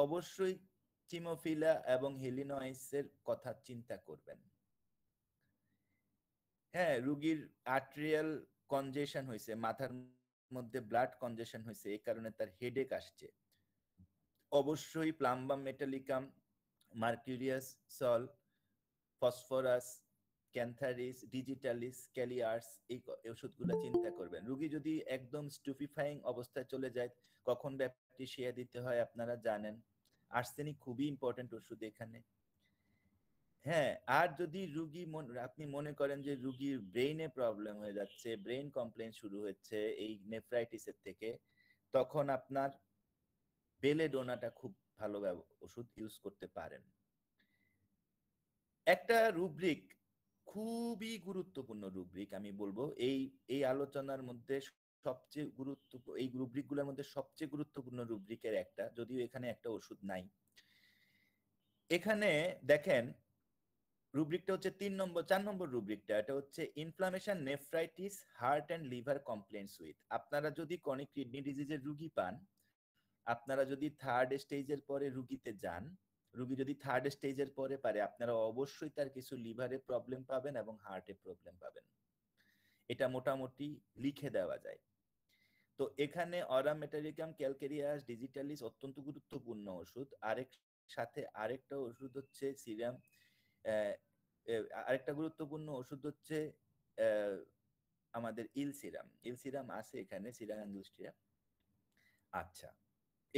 অবশ্যই চিমোফিলা এবং হেলিনয়েসের কথা চিন্তা করবেন। হ্যাঁ রুগীর আর্টেরিয়াল কনজেশন হয়েছে, মাথার মধ্যে ব্লাড কনজেশন হয়েছে এই কারণে তার হেডেক আসছে। অবশ্যই plumbum metallicum mercurius sol phosphorus cantharis digitalis ক্যালিয়ার্স এই ওষুধগুলো চিন্তা করবেন। রুগী যদি একদম স্টুফিফাইং অবস্থায় চলে যায়, কখন ব্যাপারটি শেয়া দিতে হয় আপনারা জানেন। আর্সেনিক খুবই ইম্পর্টেন্ট ওষুধ এখানে। হ্যাঁ আর যদি রুগী আপনি মনে করেন যে রুগীর ব্রেইনে প্রবলেম হয়ে যাচ্ছে ব্রেইন কমপ্লেন শুরু হচ্ছে এই নেফ্রাইটিসের থেকে, তখন আপনার বেলেডোনাটা খুব ভালো ওষুধ ইউজ করতে পারেন। একটা রুব্রিক, খুবই গুরুত্বপূর্ণ রুব্রিক আমি বলব, এই এই আলোচনার মধ্যে সবচেয়ে গুরুত্ব, এই রুব্রিকগুলোর মধ্যে সবচেয়ে গুরুত্বপূর্ণ রুব্রিকের একটা, যদিও এখানে একটা ওষুধ নাই। এখানে দেখেন, রুব্রিকটা হচ্ছে তিন নম্বর, চার নম্বর রুব্রিকটা, এটা হচ্ছে inflammation nephritis heart and liver complaints with আপনারা যদি কনিক কিডনি ডিজিজের রুগী পান আপনারা যদি থার্ড স্টেজের পরে রুগীতে যান, রুগী যদি থার্ড স্টেজের পরে পারে, আপনারা অবশ্যই তার কিছু লিভারে প্রবলেম পাবেন এবং হার্টে প্রবলেম পাবেন। এটা মোটামুটি লিখে দেওয়া যায়। তো এখানে অরামেটারিকাম ক্যালকেরিয়াস ডিজিটালিস অত্যন্ত গুরুত্বপূর্ণ ওষুধ। আরেক সাথে আরেকটা ওষুধ হচ্ছে সিরাম আরেকটা গুরুত্বপূর্ণ ওষুধ হচ্ছে আমাদের ইল সিরাম। ইল সিরাম আছে এখানে, সিরাম অ্যান্ডুস্ট্রিয়া আচ্ছা।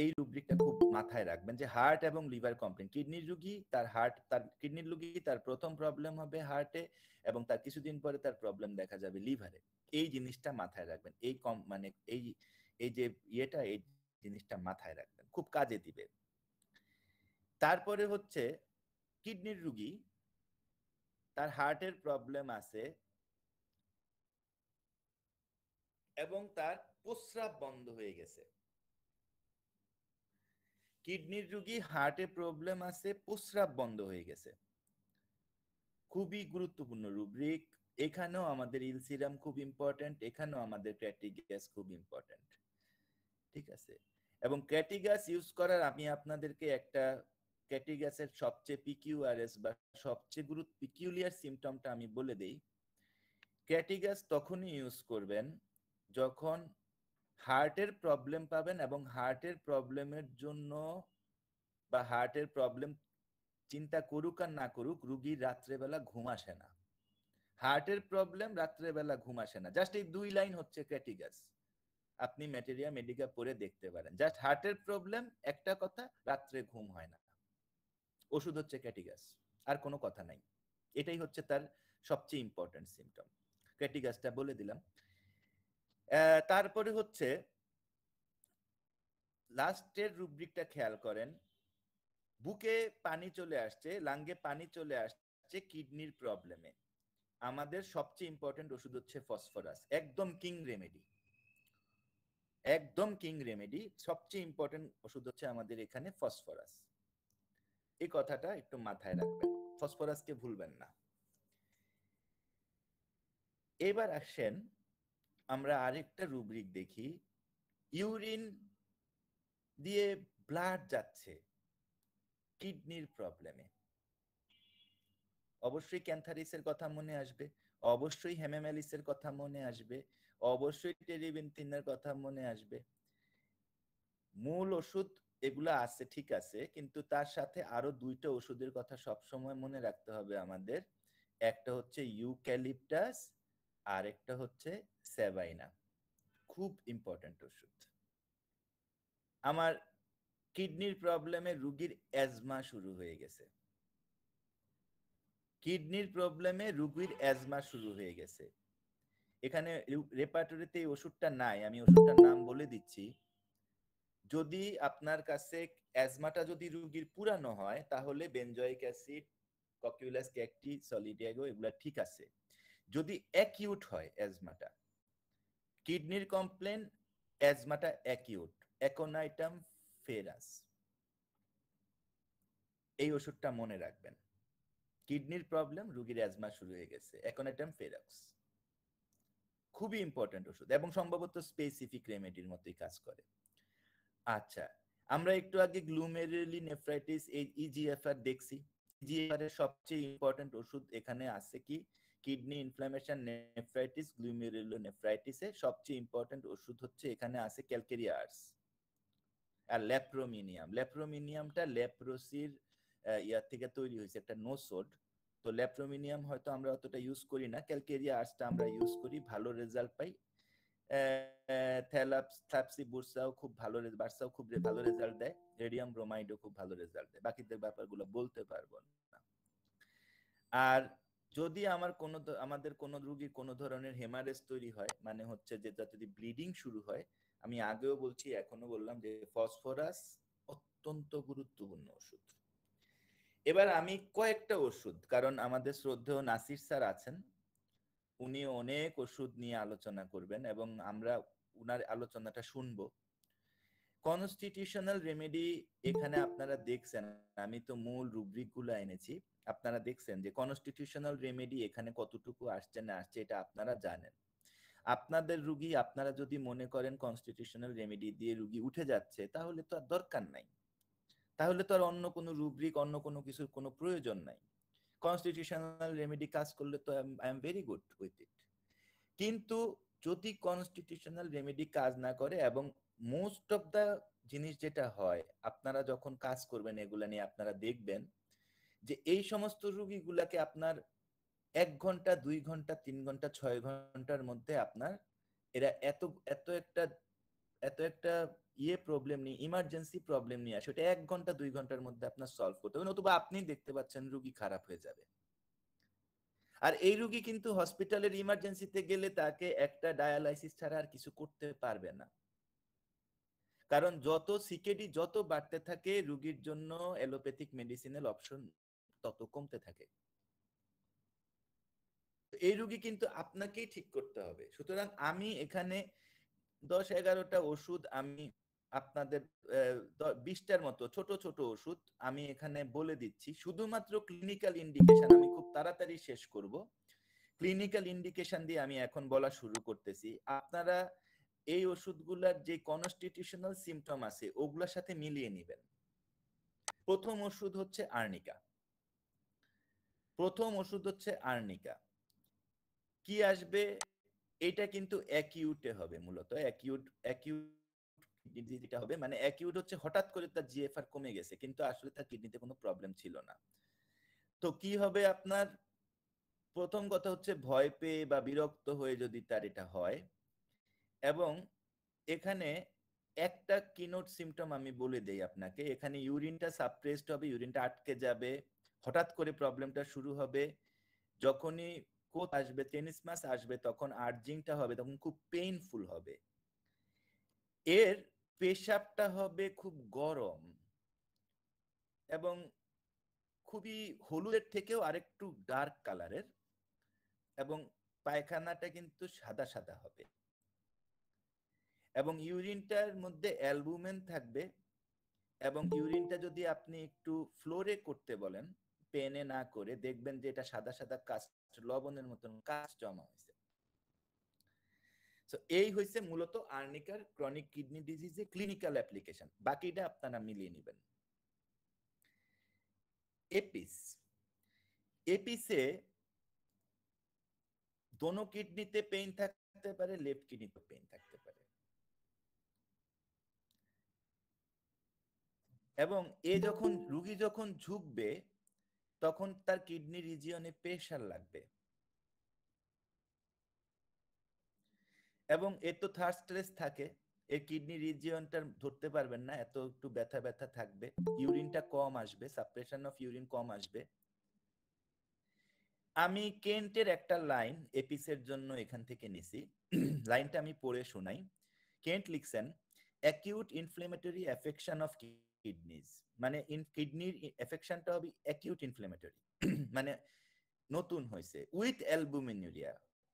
এই রুব্রিকটা খুব মাথায় রাখবেন যে হার্ট এবং লিভার কমপ্লেন কিডনির রুগী তার হার্ট তার কিডনির রুগী তার প্রথম প্রবলেম হবে হার্টে এবং তার কিছুদিন পরে তার প্রবলেম দেখা যাবে লিভারে এই জিনিসটা মাথায় রাখবেন, এই কম মানে এই এই যে ইয়েটা, এই জিনিসটা মাথায় রাখবেন, খুব কাজে দিবে। তারপরে হচ্ছে কিডনির রুগী, তার হার্টের প্রবলেম আছে এবং তার প্রস্রাব বন্ধ হয়ে গেছে। কিডনির রুগী হার্টে প্রবলেম আছে, প্রস্রাব বন্ধ হয়ে গেছে। খুবই গুরুত্বপূর্ণ রুব্রিক। এখানেও আমাদের ইলসিরাম খুব ইম্পর্টেন্ট এখানেও আমাদের ক্যাটিগ্যাস খুব ইম্পর্টেন্ট ঠিক আছে? এবং ক্যাটিগ্যাস ইউজ করার আমি আপনাদেরকে একটা ক্যাটিগ্যাসের সবচেয়ে পিকিউআরএস বা সবচেয়ে গুরুত্ব পিকিউলিয়ার সিমটমটা আমি বলে দেই। ক্যাটিগ্যাস তখনই ইউজ করবেন যখন হার্টের প্রবলেম পাবেন এবং হার্টের প্রবলেমের জন্য বা হার্টের প্রবলেম চিন্তা করুক আর না করুক, রুগীর রাত্রেবেলা ঘুম আসে না। হার্টের প্রবলেম রাত্রেবেলা ঘুম আসে না। জাস্ট এই দুই লাইন হচ্ছে ক্যাটিগাস। আপনি ম্যাটেরিয়া মেডিকা পরে দেখতে পারেন। জাস্ট হার্টের প্রবলেম একটা কথা, রাত্রে ঘুম হয় না। ওষুধ হচ্ছে ক্যাটিগাস, আর কোনো কথা নাই। এটাই হচ্ছে তার সবচেয়ে ইম্পর্টেন্ট সিমটম ক্যাটিগাসটা বলে দিলাম। তারপরে হচ্ছে লাস্টের রুব্রিকটা খেয়াল করেন। বুকে পানি চলে আসছে, লাঙ্গে পানি চলে আসছে কিডনির প্রবলেমে আমাদের সবচেয়ে ইম্পর্টেন্ট ওষুধ হচ্ছে ফসফরাস, একদম কিং রেমেডি একদম কিং রেমেডি সবচেয়ে ইম্পর্টেন্ট ওষুধ হচ্ছে আমাদের এখানে ফসফরাস। এই কথাটা একটু মাথায় রাখবেন, ফসফরাসকে ভুলবেন না। এবার আসেন আমরা আরেকটা রুব্রিক দেখি। ইউরিন দিয়ে ব্লাড যাচ্ছে কিডনির প্রবলেমে। অবশ্যই ক্যান্থারিসের কথা মনে আসবে, অবশ্যই হেমেম্যালিসের কথা মনে আসবে, অবশ্যই টেরিবিনথিনের কথা মনে আসবে। মূল ওষুধ এগুলো আছে, ঠিক আছে, কিন্তু তার সাথে আরও দুইটা ওষুধের কথা সব সময় মনে রাখতে হবে আমাদের। একটা হচ্ছে ইউক্যালিপটাস আর একটা হচ্ছে সেভাইনা খুব ইম্পর্ট্যান্ট ওষুধ। আমার কিডনির প্রবলেমে রুগীর অ্যাজমা শুরু হয়ে গেছে। কিডনির প্রবলেমে রুগীর অ্যাজমা শুরু হয়ে গেছে। এখানে রেপার্টরিতে এই ওষুধটা নাই, আমি ওষুধটার নাম বলে দিচ্ছি। যদি আপনার কাছে অ্যাজমাটা যদি রুগীর পুরানো হয়, তাহলে benzoic acid, cocculus cacti solidago এগুলা ঠিক আছে। যদি অ্যাকিউট হয় অ্যাজমাটা কিডনির কমপ্লেন অ্যাজমাটা অ্যাকিউট অ্যাকোনাইটাম ফেরাস এই ওষুধটা মনে রাখবেন। কিডনির প্রবলেম রুগীর অ্যাজমা শুরু হয়ে গেছে অ্যাকোনাইটাম ফেরাক্স খুবই ইম্পর্টেন্ট ওষুধ এবং সম্ভবত স্পেসিফিক রেমেডির মতোই কাজ করে। আচ্ছা আমরা একটু আগে গ্লুমেরুলি নেফ্রাইটিস এই ইজিএফআর দেখছি। ইজিএফআর এর সবচেয়ে ইম্পর্টেন্ট ওষুধ এখানে আছে কি? কিডনি ইনফ্লামেশন নেফ্রাইটিস গ্লুমেরুলো নেফ্রাইটিসে সবচেয়ে ইম্পর্টেন্ট ওষুধ হচ্ছে এখানে আছে ক্যালকেরিয়ার্স আর ল্যাপ্রোমিনিয়াম ল্যাপ্রোমিনিয়ামটা ল্যাপ্রোসির ইয়ার থেকে তৈরি হয়েছে একটা নোসোড তো ল্যাপ্রোমিনিয়াম হয়তো আমরা অতটা ইউজ করি না। ক্যালকেরিয়া আর্টসটা আমরা ইউজ করি, ভালো রেজাল্ট পাই। থ্যালাপসি বুরসাও খুব ভালো বার্সাও খুব ভালো রেজাল্ট দেয়। রেডিয়াম ব্রোমাইডও খুব ভালো রেজাল্ট দেয়। বাকিদের ব্যাপারগুলো বলতে পারব না। আর যদি আমার কোনো আমাদের কোনো রুগীর কোনো ধরনের হেমারেজ তৈরি হয় মানে হচ্ছে যে যদি ব্লিডিং শুরু হয়, আমি আগেও বলছি এখনও বললাম যে, ফসফরাস অত্যন্ত গুরুত্বপূর্ণ ওষুধ। এবার আমি কয়েকটা ওষুধ, কারণ আমাদের শ্রদ্ধেয় নাসির স্যার আছেন উনি অনেক ওষুধ নিয়ে আলোচনা করবেন এবং আমরা উনার আলোচনাটা শুনব। কনস্টিটিউশনাল রেমেডি এখানে আপনারা দেখছেন, আমি তো মূল রুব্রিকগুলো এনেছি। আপনারা দেখছেন যে কনস্টিটিউশনাল রেমেডি এখানে কতটুকু আসছে না আসছে এটা আপনারা জানেন। আপনাদের রুগী, আপনারা যদি মনে করেন কনস্টিটিউশনাল রেমেডি দিয়ে রুগী উঠে যাচ্ছে, তাহলে তো আর দরকার নাই। তাহলে তো আর অন্য কোনো রুব্রিক, অন্য কোনো কিছুর কোনো প্রয়োজন নাই। কনস্টিটিউশনাল রেমেডি কাজ করলে তো I am very good with it কিন্তু যদি কনস্টিটিউশনাল রেমেডি কাজ না করে এবং মোস্ট অফ দ্য জিনিস যেটা হয়, আপনারা যখন কাজ করবেন, এগুলা নিয়ে আপনারা দেখবেন যে এই সমস্ত রুগীগুলাকে আপনার এক ঘণ্টা, দুই ঘণ্টা, তিন ঘণ্টা, ছয় ঘণ্টার মধ্যে আপনার এরা এত এত একটা এত একটা ইয়ে প্রবলেম নিয়ে ইমার্জেন্সি প্রবলেম নিয়ে আসে। ওটা এক ঘণ্টা, দুই ঘণ্টার মধ্যে আপনার সলভ করতে হবে। নতুবা আপনি দেখতে পাচ্ছেন রুগী খারাপ হয়ে যাবে। আর এই রুগী কিন্তু হসপিটালের ইমার্জেন্সিতে গেলে তাকে একটা ডায়ালাইসিস ছাড়া আর কিছু করতে পারবে না। কারণ যত সিকেডি যত বাড়তে থাকে, রুগীর জন্য অ্যালোপ্যাথিক মেডিসিনের অপশন তত কমতে থাকে। এই রুগী কিন্তু আপনাকেই ঠিক করতে হবে। সুতরাং আমি এখানে দশ এগারোটা ওষুধ আমি আপনাদের বিশটার মতো ছোট ছোট ওষুধ আমি এখানে বলে দিচ্ছি। শুধুমাত্র ক্লিনিক্যাল ইন্ডিকেশন আমি খুব তাড়াতাড়ি শেষ করব। ক্লিনিক্যাল ইন্ডিকেশন দিয়ে আমি এখন বলা শুরু করতেছি। আপনারা এই ওষুধগুলার যে কনস্টিটিউশনাল সিমটম আছে, ওগুলোর সাথে মিলিয়ে নেবেন। প্রথম ওষুধ হচ্ছে আর্নিকা প্রথম ওষুধ হচ্ছে আর্নিকা। কি আসবে? এটা কিন্তু অ্যাকিউটে হবে মূলত। অ্যাকিউট অ্যাকিউট যেটা হবে। মানে অ্যাকিউট হচ্ছে হঠাৎ করে তার জিএফআর কমে গেছে, কিন্তু আসলে তার কিডনিতে কোনো প্রবলেম ছিল না। তো কি হবে আপনার? প্রথম কথা হচ্ছে ভয় পেয়ে বা বিরক্ত হয়ে যদি তার এটা হয়। এবং এখানে একটা কিনোট সিমটম আমি বলে দেই আপনাকে। এখানে ইউরিনটা সাপ্রেসড হবে ইউরিনটা আটকে যাবে। হঠাৎ করে প্রবলেমটা শুরু হবে, যখনই কোথ আসবে টেনিস মাস আসবে, তখন আর্জিংটা হবে, তখন খুব পেইনফুল হবে। এর পেশাবটা হবে খুব গরম এবং খুবই হলুদের থেকেও আরেকটু ডার্ক কালারের এবং পায়খানাটা কিন্তু সাদা সাদা হবে। এবং ইউরিনটার মধ্যে অ্যালবুমেন থাকবে এবং ইউরিনটা যদি আপনি একটু ফ্লোরে করতে বলেন পেনে না করে দেখবেন যে এটা সাদা সাদা কাস্ট, লবণের মতন কাজ জমা হয়েছে। তো এই হয়েছে মূলত আর্নিকার ক্রনিক কিডনি ডিজিজে ক্লিনিক্যাল অ্যাপ্লিকেশন। বাকিটা আপনারা মিলিয়ে নেবেন। এপিস। এপিসে দোনো কিডনিতে পেইন থাকতে পারে, লেফট কিডনিতে পেইন থাকতে পারে। এবং এ যখন, রুগী যখন ঝুঁকবে তখন তার কিডনি রিজিয়নে প্রেশার লাগবে। এবং এর তো থার্ড স্ট্রেস থাকে। এর কিডনি রিজিয়নটা ধরতে পারবেন না, এত একটু ব্যথা ব্যথা থাকবে। ইউরিনটা কম আসবে সাপ্রেশন অফ ইউরিন কম আসবে। আমি কেন্টের একটা লাইন এপিসের জন্য এখান থেকে নিছি। লাইনটা আমি পড়ে শোনাই। কেন্ট লিখছেন acute inflammatory affection of kidneys মানে ইন কিডনির এফেকশনটা হবে অ্যাকিউট ইনফ্লেমেটরি মানে নতুন হয়েছে উইথ অ্যালবুমিনুরিয়া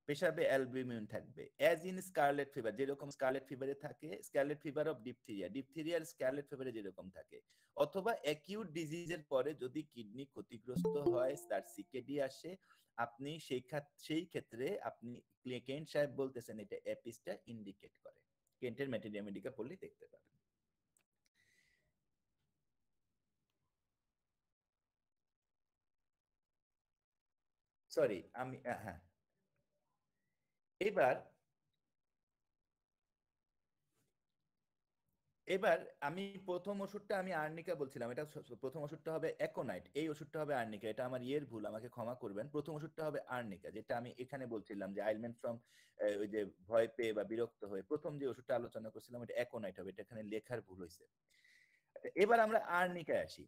পেশাবে অ্যালবুমিন থাকবে। অ্যাজ ইন স্কারলেট ফিভার যেরকম স্কারলেট ফিভারে থাকে স্কারলেট ফিভার অফ ডিপথিরিয়া ডিপথিরিয়ার স্কারলেট ফিভারে যেরকম থাকে। অথবা অ্যাকিউট ডিজিজের পরে যদি কিডনি ক্ষতিগ্রস্ত হয়, তার সিকেডি আসে, আপনি সেই সেই ক্ষেত্রে আপনি কেন্ট সাহেব বলতেছেন, এটা অ্যাপিসটা ইন্ডিকেট করে। কেন্টের ম্যাটেরিয়া মেডিকা পড়লে দেখতে পারেন সরি আমি হ্যাঁ। এবার এবার আমি প্রথম ওষুধটা আমি আর্নিকা বলছিলাম, এটা প্রথম ওষুধটা হবে একোনাইট, এই ওষুধটা হবে আর্নিকা, এটা আমার ইয়ের ভুল, আমাকে ক্ষমা করবেন। প্রথম ওষুধটা হবে আর্নিকা, যেটা আমি এখানে বলছিলাম যে আইলমেন্ট ফ্রম ওই যে ভয় পেয়ে বা বিরক্ত হয়ে প্রথম যে ওষুধটা আলোচনা করছিলাম এটা একোনাইট হবে, এটা এখানে লেখার ভুল হয়েছে এবার আমরা আর্নিকায় আসি।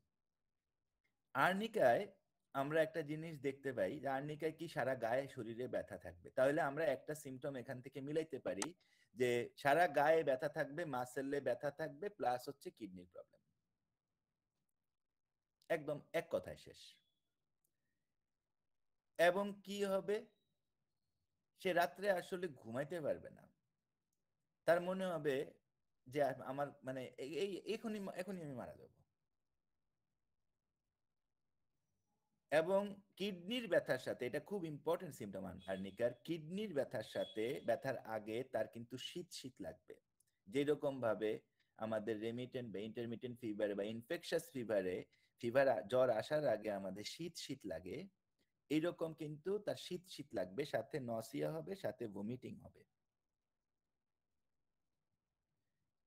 আর্নিকায় আমরা একটা জিনিস দেখতে পাই যে কি সারা গায়ে শরীরে ব্যথা থাকবে? তাহলে আমরা একটা সিমটম এখান থেকে মিলাইতে পারি যে সারা গায়ে ব্যথা থাকবে মাসেলে ব্যথা থাকবে প্লাস হচ্ছে কিডনির প্রবলেম একদম এক কথায় শেষ। এবং কি হবে? সে রাত্রে আসলে ঘুমাইতে পারবে না। তার মনে হবে যে আমার মানে এই এখনই এখনই আমি মারা যাব। এবং কিডনির ব্যথার সাথে, এটা খুব ইম্পর্টেন্ট সিমটম আর্নিকার কিডনির ব্যথার সাথে, ব্যথার আগে তার কিন্তু শীত শীত লাগবে। যেরকম ভাবে আমাদের রেমিটেন্ট বা ইন্টারমিটেন্ট ফিভারে বা ইনফেকশাস ফিভারে ফিভার জ্বর আসার আগে আমাদের শীত শীত লাগে এইরকম কিন্তু তার শীত শীত লাগবে, সাথে নসিয়া হবে, সাথে ভমিটিং হবে।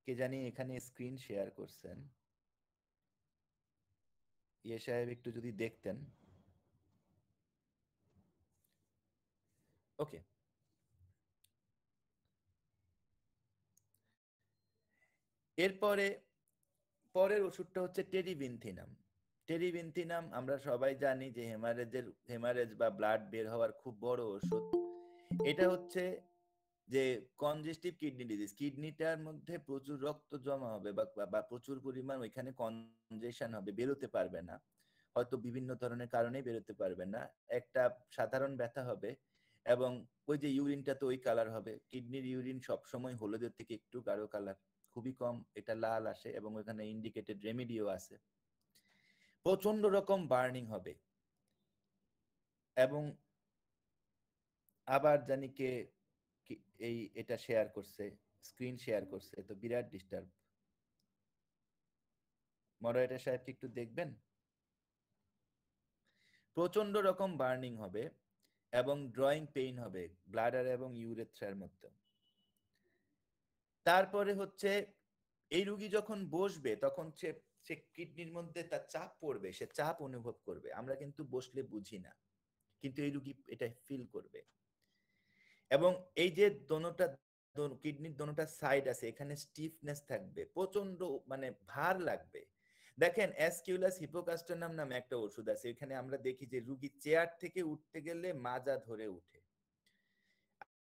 কে জানি এখানে স্ক্রিন শেয়ার করছেন। ইয়ে সাহেব একটু যদি দেখতেন। ওকে এরপরে, পরের ওষুধটা হচ্ছে টেরিবিনথিনাম। টেরিবিনথিনাম আমরা সবাই জানি যে হেমারেজের, হেমারেজ বা ব্লাড বের হওয়ার খুব বড় ওষুধ। এটা হচ্ছে যে কনজেস্টিভ কিডনি ডিজিজ কিডনিটার মধ্যে প্রচুর রক্ত জমা হবে বা প্রচুর পরিমাণ ওইখানে কনজেশন হবে, বেরোতে পারবে না। হয়তো বিভিন্ন ধরনের কারণে বেরোতে পারবে না। একটা সাধারণ ব্যথা হবে এবং ওই যে ইউরিনটা তো ওই কালার হবে। কিডনির ইউরিন সবসময় হলুদের থেকে একটু গাঢ় কালার খুবই কম, এটা লাল আসে এবং ওখানে ইন্ডিকেটেড রেমিডিও আছে। প্রচণ্ড রকম বার্নিং হবে। এবং আবার জানি কে এই এটা শেয়ার করছে স্ক্রিন শেয়ার করছে তো বিরাট ডিস্টার্ব মডারেটর সাহেব একটু দেখবেন? প্রচণ্ড রকম বার্নিং হবে। এবং ড্রয়িং পেইন হবে ব্লাডার এবং ইউরেথ্রার মধ্যে। তারপরে হচ্ছে, এই রুগী যখন বসবে, তখন সে সে কিডনির মধ্যে তার চাপ পড়বে, সে চাপ অনুভব করবে। আমরা কিন্তু বসলে বুঝি না, কিন্তু এই রুগী এটা ফিল করবে। এবং এই যে দোনোটা কিডনির দোনোটা সাইড আছে, এখানে স্টিফনেস থাকবে প্রচণ্ড মানে ভার লাগবে। দেখেন অ্যাসকিউলাস হিপোকাস্টানাম নামে একটা ওষুধ আছে। এখানে আমরা দেখি যে রুগী চেয়ার থেকে উঠতে গেলে মাজা ধরে উঠে।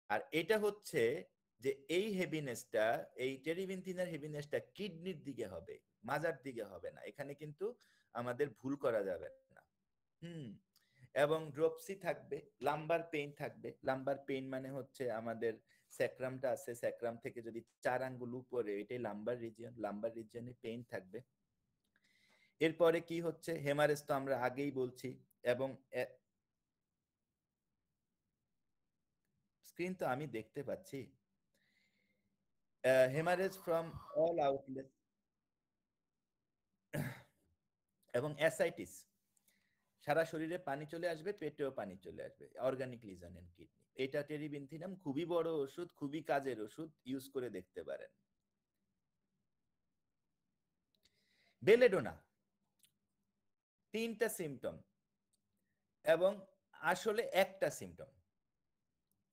আর এটা হচ্ছে যে এই হেভিনেসটা এই টেরিভিনথিনার হেভিনেসটা কিডনির দিকে হবে, মাজার দিকে হবে না। এখানে কিন্তু আমাদের ভুল করা যাবে না। হুম, এবং ড্রপসি থাকবে লাম্বার পেইন থাকবে। লাম্বার পেইন মানে হচ্ছে আমাদের স্যাক্রামটা আছে স্যাক্রাম থেকে যদি চার আঙ্গুল উপরে, এটাই লাম্বার রিজিয়ন লাম্বার রিজিয়নে পেইন থাকবে। এরপরে কি হচ্ছে? হেমারেজ তো আমরা আগেই বলছি এবং স্ক্রিন তো আমি দেখতে পাচ্ছি। হেমারেজ ফ্রম অল আউটলেট এবং অ্যাসাইটিস সারা শরীরে পানি চলে আসবে, পেটেও পানি চলে আসবে অর্গানিক লিজন এন্ড কিডনি এটা টেরিবিনথিনাম খুবই বড় ওষুধ, খুবই কাজের ওষুধ ইউজ করে দেখতে পারেন। বেলেডোনা তিনটা সিমটম এবং আসলে একটা সিমটম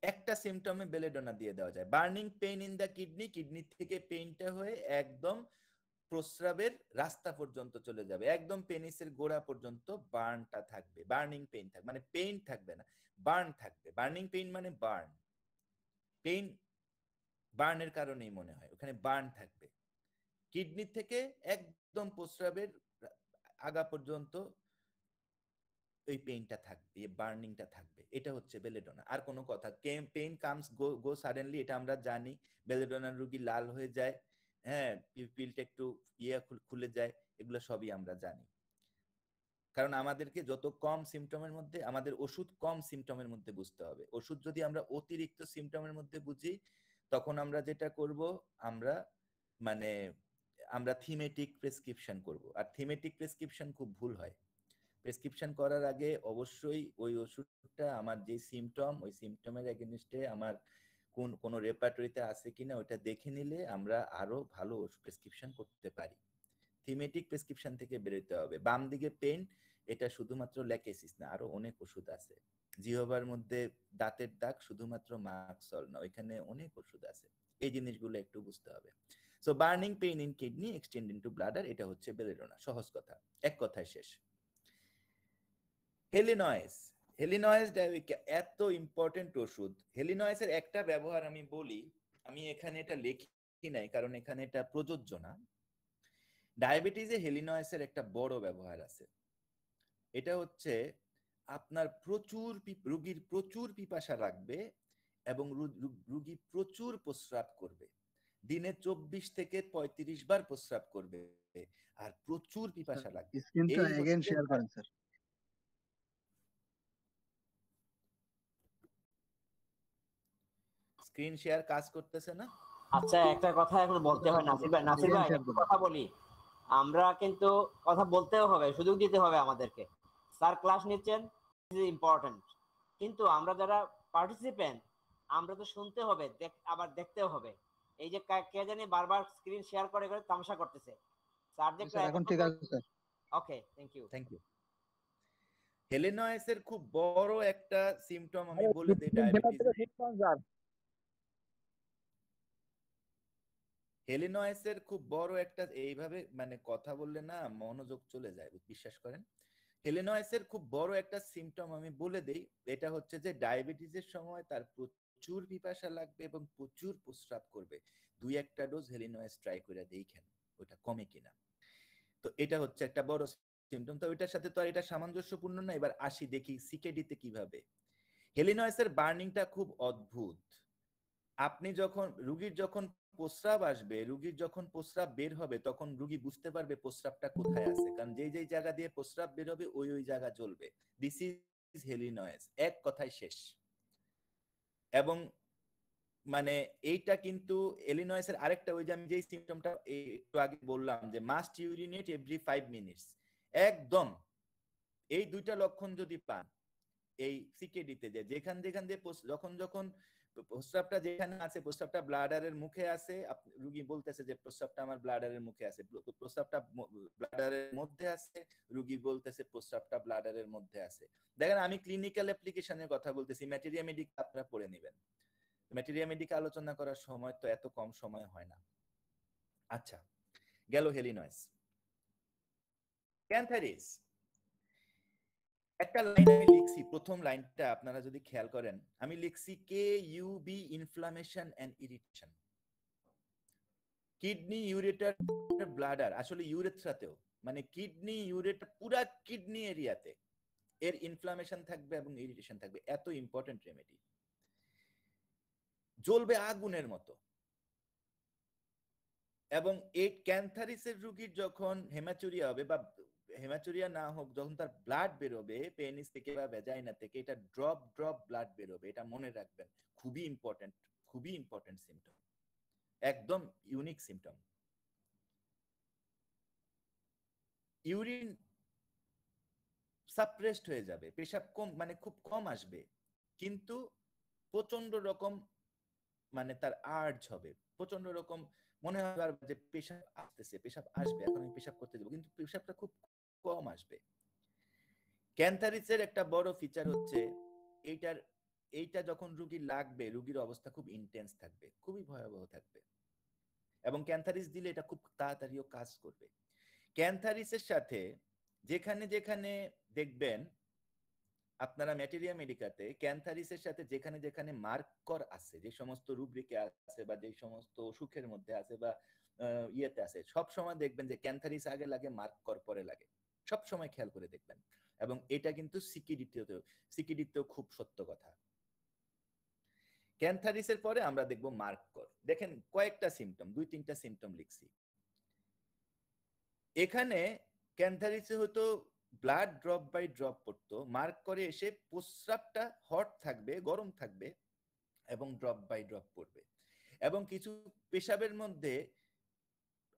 একটা সিমটমে বেলেডোনা দিয়ে দেওয়া যায়। Burning pain in the kidney kidney থেকে পেইনটা হয়ে একদম প্রস্রাবের রাস্তা পর্যন্ত চলে যাবে। একদম পেনিসের গোড়া পর্যন্ত বার্নটা থাকবে। বার্নিং পেইন থাকবে মানে পেইন থাকবে না, বার্ন থাকবে। বার্নিং পেইন মানে বার্ন। পেইন বার্নের কারণেই মনে হয়, ওখানে বার্ন থাকবে। কিডনি থেকে একদম প্রস্রাবের আগা পর্যন্ত ওই পেইনটা থাকবে বার্নিংটা থাকবে। এটা হচ্ছে বেলেডোনা আর কোনো কথা pain comes go go suddenly এটা আমরা জানি। বেলেডোনার রুগী লাল হয়ে যায় হ্যাঁ পিলটা একটু ইয়ে খুলে যায়, এগুলো সবই আমরা জানি। কারণ আমাদেরকে যত কম সিমটমের মধ্যে, আমাদের ওষুধ কম সিমটমের মধ্যে বুঝতে হবে। ওষুধ যদি আমরা অতিরিক্ত সিমটমের মধ্যে বুঝি, তখন আমরা যেটা করব, আমরা মানে আমরা থিমেটিক প্রেসক্রিপশন করব। আর থিমেটিক প্রেসক্রিপশন খুব ভুল হয়। প্রেসক্রিপশন করার আগে অবশ্যই ওই ওষুধটা, আমার যে সিমটম ওই সিমটমের এগেনস্টে আমার কোন কোন রেপার্টরিতে আছে কিনা ওটা দেখে নিলে আমরা আরও ভালো প্রেসক্রিপশন করতে পারি। থিমেটিক প্রেসক্রিপশন থেকে বেরোতে হবে। বাম দিকে পেন এটা শুধুমাত্র ল্যাকেসিস না, আরও অনেক ওষুধ আছে। জিহবার মধ্যে দাঁতের দাগ শুধুমাত্র মার্কসল না, ওইখানে অনেক ওষুধ আছে। এই জিনিসগুলো একটু বুঝতে হবে। So burning pain in kidney extend in to bladder এটা হচ্ছে বেলেডোনা, সহজ কথা, এক কথায় শেষ। হেলিনয়েস হেলিনয়েস এত ইম্পর্টেন্ট ওষুধ। হেলিনয়েসের একটা ব্যবহার আমি বলি, আমি এখানে এটা লিখি নাই, কারণ এখানে এটা প্রযোজ্য না। ডায়াবেটিসে হেলিনয়েসের একটা বড় ব্যবহার আছে। এটা হচ্ছে আপনার প্রচুর রুগীর প্রচুর পিপাসা রাখবে এবং রুগী প্রচুর প্রস্রাব করবে। দিনে চব্বিশ থেকে পঁয়ত্রিশ বার প্রস্রাব করবে আর প্রচুর পিপাসা লাগবে। স্ক্রিন শেয়ার কাজ করতেছে না? আচ্ছা একটা কথা এখন বলতে হয় নাসির ভাই নাসির ভাই কথা বলি। আমরা কিন্তু কথা বলতেও হবে সুযোগ দিতে হবে আমাদেরকে। স্যার ক্লাস নিচ্ছেন ইম্পর্টেন্ট কিন্তু আমরা যারা পার্টিসিপেন্ট আমরা তো শুনতে হবে আবার দেখতেও হবে। এই যে কে জানি বারবার স্ক্রিন শেয়ার করে করে তামাশা করতেছে। স্যার এখন ঠিক আছে sir okay thank you thank you হেলেনয়েসের খুব বড় একটা সিম্পটম আমি বলে দিই ডায়াবেটিস হেলিনয়েসের খুব বড় একটা এইভাবে মানে কথা বললে না মনোযোগ চলে যায় বিশ্বাস করেন। হেলিনয়েসের খুব বড় একটা সিম্পটম আমি বলে দেই এটা হচ্ছে যে ডায়াবেটিসের সময় তার প্রচুর পিপাসা লাগবে এবং প্রচুর প্রস্রাব করবে। দুই একটা ডোজ হেলিনয়েস ট্রাই করে দেখেন, ওটা কমে কিনা। তো এটা হচ্ছে একটা বড় সিমটম তো ওইটার সাথে তো আর এটা সামঞ্জস্যপূর্ণ না, এবার আসি দেখি সিকেডিতে কীভাবে। হেলিনয়েসের বার্নিংটা খুব অদ্ভুত। আপনি যখন, রুগীর যখন প্রস্রাব আসবে, রুগীর যখন প্রস্রাব বের হবে, তখন রুগী বুঝতে পারবে প্রস্রাবটা কোথায় আছে। কারণ যেই যেই জায়গা দিয়ে প্রস্রাব বের হবে, ওই ওই জায়গা জ্বলবে। দিস ইজ হেলিনয়েস, এক কথায় শেষ। এবং মানে এইটা কিন্তু এলিনয়েসের আরেকটা ওই যে আমি যেই সিমটমটা একটু আগে বললাম যে must urinate every five minutes একদম। এই দুইটা লক্ষণ যদি পান, এই সিকেডিতে যে যেখান যেখান দিয়ে যখন যখন প্রস্রাবটা যেখানে আছে, প্রস্রাবটা ব্লাডারের মুখে আছে। রুগী বলতেছে যে, প্রস্রাবটা আমার ব্লাডারের মুখে আছে। প্রস্রাবটা ব্লাডারের মধ্যে আছে, রুগী বলতেছে প্রস্রাবটা ব্লাডারের মধ্যে আছে। দেখেন, আমি ক্লিনিক্যাল অ্যাপ্লিকেশনের কথা বলতেছি। ম্যাটেরিয়া মেডিক আপনারা পড়ে নেবেন। ম্যাটেরিয়া মেডিক আলোচনা করার সময় তো এত কম সময় হয় না। আচ্ছা গেল হেলিনয়েস। ক্যান্থারিস একটা লাইন লিখছি, প্রথম লাইনটা আপনারা যদি খেয়াল করেন, আমি লিখছি K U B inflammation and irritation kidney ureter bladder আসলে ইউরেথ্রাতেও মানে কিডনি ইউরেটার পুরা কিডনি এরিয়াতে এর ইনফ্লামেশন থাকবে এবং ইরিটেশন থাকবে, এত ইম্পর্টেন্ট রেমেডি জ্বলবে আগুনের মতো। এবং এই ক্যান্থারিসের রুগীর যখন হেমাচুরিয়া হবে বা হেমাচুরিয়া না হোক, যখন তার ব্লাড বেরোবে পেনিস থেকে বা ভেজাইনা থেকে, এটা ড্রপ ড্রপ ব্লাড বেরোবে, এটা মনে রাখবেন। খুবই ইম্পর্টেন্ট খুবই ইম্পর্টেন্ট সিমটম একদম ইউনিক সিমটম ইউরিন সাপ্রেসড হয়ে যাবে, পেশাব কম মানে খুব কম আসবে। কিন্তু প্রচণ্ড রকম মানে তার আর্জ হবে। প্রচণ্ড রকম, মনে হয় যে পেশাব আসতেছে, পেশাব আসবে, এখন আমি পেশাব করতে দেবো কিন্তু পেশাবটা খুব কম আসবে। ক্যান্থারিসের একটা বড় ফিচার হচ্ছে, এইটার, এইটা যখন রুগীর লাগবে, রুগীর অবস্থা খুব ইন্টেন্স থাকবে, খুবই ভয়াবহ থাকবে। এবং ক্যান্থারিস দিলে এটা খুব তাড়াতাড়িও কাজ করবে। ক্যান্থারিসের সাথে যেখানে যেখানে দেখবেন, আপনারা ম্যাটেরিয়া মেডিকাতে, ক্যান্থারিসের সাথে যেখানে যেখানে মার্কর আছে, যে সমস্ত রুব্রিকে আছে বা যে সমস্ত অসুখের মধ্যে আছে বা ইয়েতে আছে সব সময় দেখবেন যে ক্যান্থারিস আগে লাগে, মার্কর পরে লাগে। সব সময় খেয়াল করে দেখবেন। এবং এটা কিন্তু সিকিডিতেও সিকিডিতেও খুব সত্য কথা। ক্যান্থারিসের পরে আমরা দেখব মার্কর। দেখেন কয়েকটা সিমটম দুই, তিনটা সিমটম লিখছি। এখানে ক্যান্থারিসে হতো ব্লাড ড্রপ বাই ড্রপ পড়তো। মার্ক করে এসে প্রস্রাবটা হট থাকবে, গরম থাকবে এবং ড্রপ বাই ড্রপ পড়বে। এবং কিছু পেশাবের মধ্যে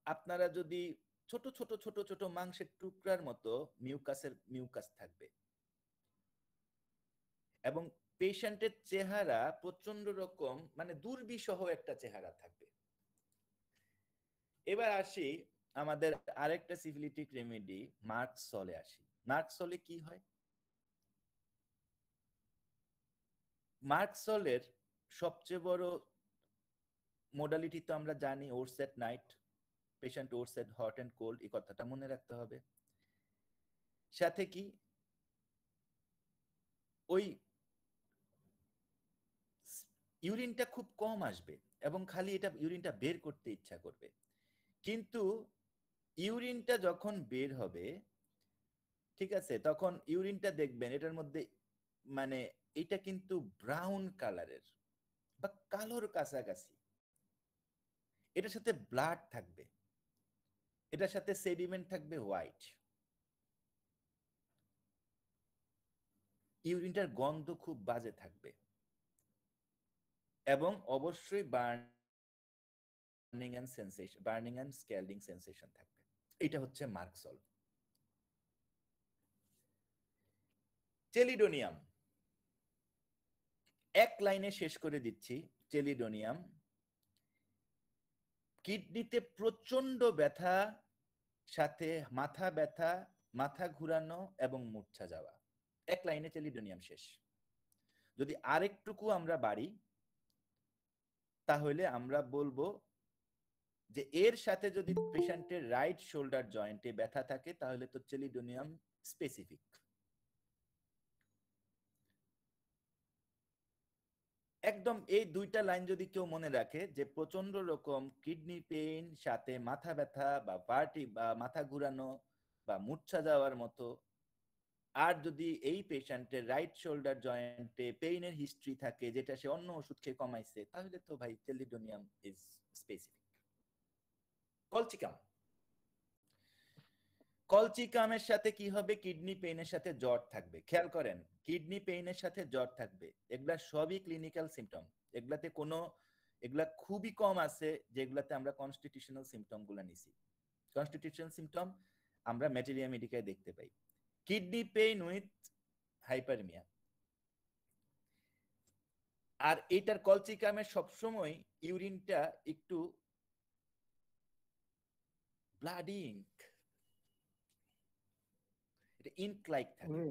আপনারা যদি ছোট ছোট ছোট ছোট মাংসের টুকরার মতো মিউকাসের মিউকাস থাকবে। এবং পেশেন্টের চেহারা প্রচণ্ড রকম মানে দুর্বিষহ একটা চেহারা থাকবে। এবার আসি আমাদের আরেকটা সিফিলিটিক রেমেডি, মার্ক সলে আসি। মার্ক সলে কি হয়? মার্ক সলের সবচেয়ে বড় মোডালিটি তো আমরা জানি ওরস এট নাইট। পেশেন্ট ওরস এট হট অ্যান্ড কোল্ড এই কথাটা মনে রাখতে হবে। সাথে কি? ওই ইউরিনটা খুব কম আসবে এবং খালি এটা ইউরিনটা বের করতে ইচ্ছা করবে। কিন্তু ইউরিনটা যখন বের হবে, ঠিক আছে, তখন ইউরিনটা দেখবেন এটার মধ্যে মানে এটা কিন্তু ব্রাউন কালারের বা কালোর কাছাকাছি। এটার সাথে ব্লাড থাকবে। এটার সাথে সেডিমেন্ট থাকবে হোয়াইট ইউরিনটার গন্ধ খুব বাজে থাকবে। এবং অবশ্যই burning and sensation burning and scalding sensation থাকবে। এটা হচ্ছে মার্কসল চেলিডোনিয়াম এক লাইনে শেষ করে দিচ্ছি চেলিডোনিয়াম কিডনিতে প্রচণ্ড ব্যথা সাথে মাথা ব্যথা, মাথা ঘুরানো এবং মূর্ছা যাওয়া। এক লাইনে চেলিডোনিয়াম শেষ। যদি আরেকটুকু আমরা বাড়ি, তাহলে আমরা বলব যে এর সাথে যদি পেশেন্টের রাইট শোল্ডার জয়েন্টে ব্যথা থাকে, তাহলে তো চেলিডোনিয়াম স্পেসিফিক। একদম এই দুইটা লাইন যদি কেউ মনে রাখে যে প্রচণ্ড রকম কিডনি পেইন, সাথে মাথা ব্যথা বা পার্টি বা মাথা ঘুরানো বা মূর্ছা যাওয়ার মতো, আর যদি এই পেশেন্টের রাইট শোল্ডার জয়েন্টে পেইনের হিস্ট্রি থাকে যেটা সে অন্য ওষুধ খেয়ে কমাইছে, তাহলে তো ভাই টেলিডোনিয়াম ইজ স্পেসিফিক। কলচিকাম। কলচিকামের সাথে কি হবে? কিডনি পেইনের সাথে জ্বর থাকবে। খেয়াল করেন, কিডনি পেইনের সাথে জ্বর থাকবে। এগুলা সবই ক্লিনিক্যাল সিমটম এগুলাতে কোনো, এগুলা খুবই কম আছে যেগুলাতে আমরা কনস্টিটিউশনাল সিমটমগুলো নিছি। কনস্টিটিউশনাল সিমটম আমরা ম্যাটেরিয়া মেডিকায় দেখতে পাই। Kidney pain with hyperaemia. আর এটার কলচিকামের সবসময় ইউরিনটা একটু ব্লাডি এটা ইঙ্ক লাইক থাকে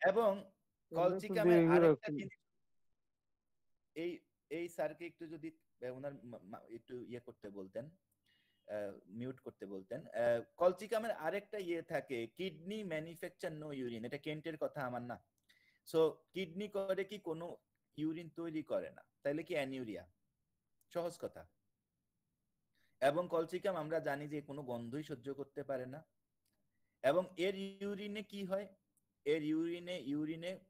এবং কলচিকামের আরেকটা জিনিস এই এই স্যারকে একটু যদি ওনার একটু ইয়ে করতে বলতেন মিউট করতে বলতেন কলচিকামের আরেকটা ইয়ে থাকে কিডনি ম্যানুফ্যাকচার নো ইউরিন এটা কেন্টের কথা আমার না। সো কিডনি করে কি কোনো ইউরিন তৈরি করে না তাইলে কি অ্যানিউরিয়া সহজ কথা। এবং কলচিকাম আমরা জানি যে কোনো গন্ধই সহ্য করতে পারে না। এবং এর ইউরিনে কি হয়? এর ইউরিনে ইউরিনে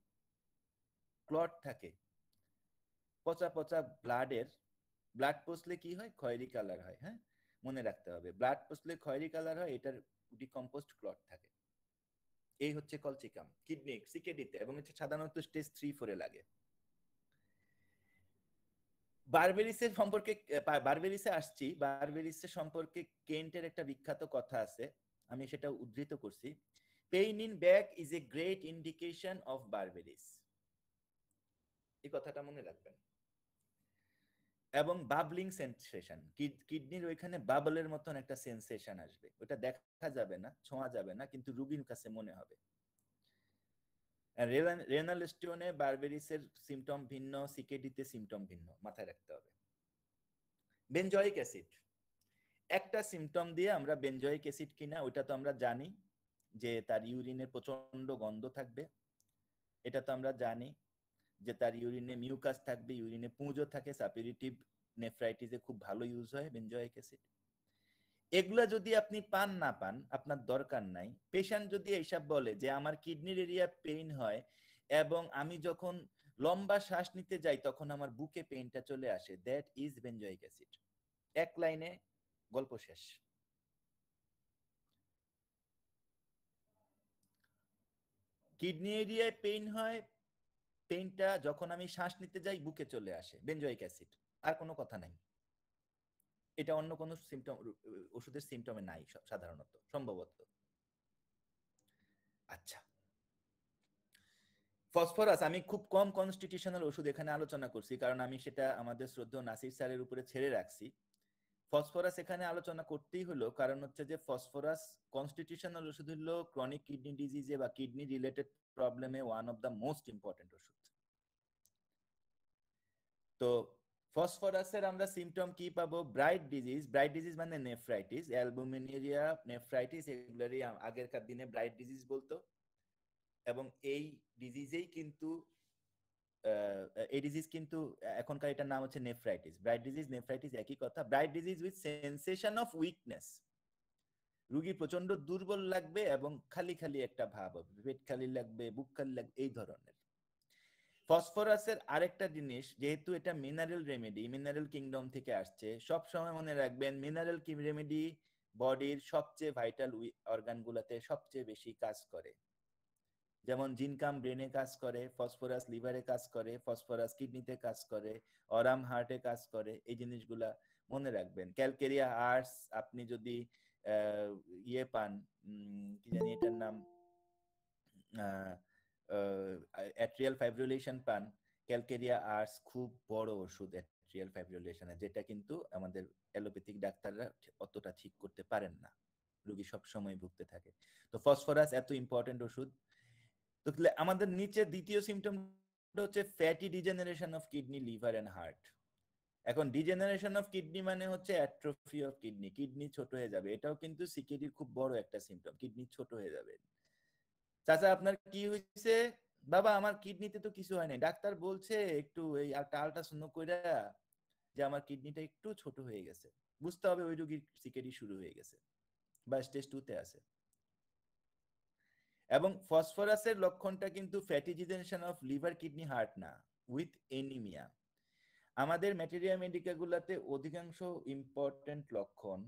ক্লট থাকে। পচা পচা ব্লাডের, ব্লাড পচলে কি হয়? খয়েরি কালার হয় হ্যাঁ? মনে রাখতে হবে। ব্লাড পচলে খয়েরি কালার হয়, এটার ডিকম্পোস্ট ক্লট থাকে। এই হচ্ছে কলচিকাম কিডনি, সিকেডিতে, এবং এটা সাধারণত স্টেজ থ্রি, ফোরে লাগে। বারবেরিসের সম্পর্কে বারবেরিসে আসছি। বারবেরিসের সম্পর্কে কেন্টের একটা বিখ্যাত কথা আছে, আমি সেটা উদ্ধৃত করছি। Pain in back is a great indication of berberis এই কথাটা মনে রাখবেন। এবং বাবলিং সেন্সেশন কিডনির ওইখানে বাবলের মতন একটা সেন্সেশন আসবে। ওটা দেখা যাবে না, ছোঁয়া যাবে না, কিন্তু রুগীর কাছে মনে হবে। রেনাল স্টোনে বারবেরিসের সিমটম ভিন্ন সিকেডিতে সিমটম ভিন্ন, মাথায় রাখতে হবে। বেনজয়িক অ্যাসিড একটা সিমটম দিয়ে আমরা বেনজয়িক অ্যাসিড কিনা ওটা তো আমরা জানি যে তার ইউরিনে প্রচণ্ড গন্ধ থাকবে। এটা তো আমরা জানি যে তার ইউরিনে মিউকাস থাকবে ইউরিনে পুঁজো থাকে সাপিরিটিভ নেফ্রাইটিসে খুব ভালো ইউজ হয় বেনজয়িক অ্যাসিড এগুলা যদি আপনি পান না পান, আপনার দরকার নাই। পেশেন্ট যদি এইসব বলে যে, আমার কিডনির এরিয়া পেইন হয় এবং আমি যখন লম্বা শ্বাস নিতে যাই, তখন আমার বুকে পেইনটা চলে আসে, দ্যাট ইজ বেনজয়িক অ্যাসিড। এক লাইনে গল্প শেষ। কিডনি এরিয়ায় পেইন হয়, পেইনটা যখন আমি শ্বাস নিতে যাই, বুকে চলে আসে, বেনজয়িক অ্যাসিড। আর কোনো কথা নাই। এটা অন্য কোনো সিমটম ওষুধের সিমটমে নাই সাধারণত, সম্ভবত। আচ্ছা। ফসফরাস, আমি খুব কম কনস্টিটিউশনাল ওষুধ এখানে আলোচনা করছি, কারণ আমি সেটা আমাদের শ্রদ্ধেয় নাসির স্যারের উপরে ছেড়ে রাখছি। ফসফরাস এখানে আলোচনা করতেই হলো, কারণ হচ্ছে যে ফসফরাস কনস্টিটিউশনাল ওষুধ হলো ক্রনিক কিডনি ডিজিজে বা কিডনি রিলেটেড প্রবলেমে one of the most important ওষুধ। তো ফসফরাসের আমরা সিমটম কি পাবো? ব্রাইট ডিজিজ ব্রাইট ডিজিজ মানে নেফ্রাইটিস অ্যালবুমিনেরিয়া নেফ্রাইটিস এগুলোরই আগেরকার দিনে ব্রাইট ডিজিজ বলতো। এবং এই ডিজিজেই কিন্তু এই ডিজিজ কিন্তু এখনকার এটার নাম হচ্ছে নেফ্রাইটিস ব্রাইট ডিজিজ নেফ্রাইটিস একই কথা। Bright disease with sensation of weakness রুগী প্রচণ্ড দুর্বল লাগবে এবং খালি খালি একটা ভাব হবে। পেট খালি লাগবে, বুক খালি লাগবে, এই ধরনের। ফসফরাসের আরেকটা জিনিস, যেহেতু এটা মিনারেল রেমেডি মিনারেল কিংডম থেকে আসছে, সব সময় মনে রাখবেন মিনারেল কি রেমেডি বডির সবচেয়ে ভাইটাল অর্গান গুলাতে সবচেয়ে বেশি কাজ করে। যেমন জিনকাম ব্রেনে কাজ করে ফসফরাস লিভারে কাজ করে ফসফরাস কিডনিতে কাজ করে অরাম হার্টে কাজ করে, এই জিনিসগুলা মনে রাখবেন। ক্যালকেরিয়া আর্টস আপনি যদি ইয়ে পান কি জানি এটার নাম অ্যাট্রিয়াল ফাইব্রিলেশন পান। ক্যালকেরিয়া আর্টস খুব বড় ওষুধ অ্যাট্রিয়াল ফাইব্রিলেশনে যেটা কিন্তু আমাদের অ্যালোপ্যাথিক ডাক্তাররা অতটা ঠিক করতে পারেন না। রোগী সব সময় ভুগতে থাকে। তো ফসফরাস এত ইম্পর্টেন্ট ওষুধ। তো আমাদের নিচে দ্বিতীয় সিমটম হচ্ছে fatty degeneration of kidney liver and heart এখন ডিজেনারেশন অফ কিডনি মানে হচ্ছে অ্যাট্রোফি অফ কিডনি কিডনি ছোট হয়ে যাবে। এটাও কিন্তু সিকিডির খুব বড় একটা সিমটম কিডনি ছোট হয়ে যাবে। চাচা, আপনার কি হয়েছে বাবা, আমার কিডনিতে তো কিছু হয় নাই। ডাক্তার বলছে একটু এই একটা আলট্রাসাউন্ড কইরা যে আমার কিডনিটা একটু ছোট হয়ে গেছে। বুঝতে হবে ওই রোগীর সিকেডি শুরু হয়ে গেছে বা স্টেজ টুতে আছে। এবং ফসফরাসের লক্ষণটা কিন্তু fatty degeneration of liver kidney heart না উইথ এনিমিয়া আমাদের ম্যাটেরিয়া মেডিকা গুলাতে অধিকাংশ ইম্পর্টেন্ট লক্ষণ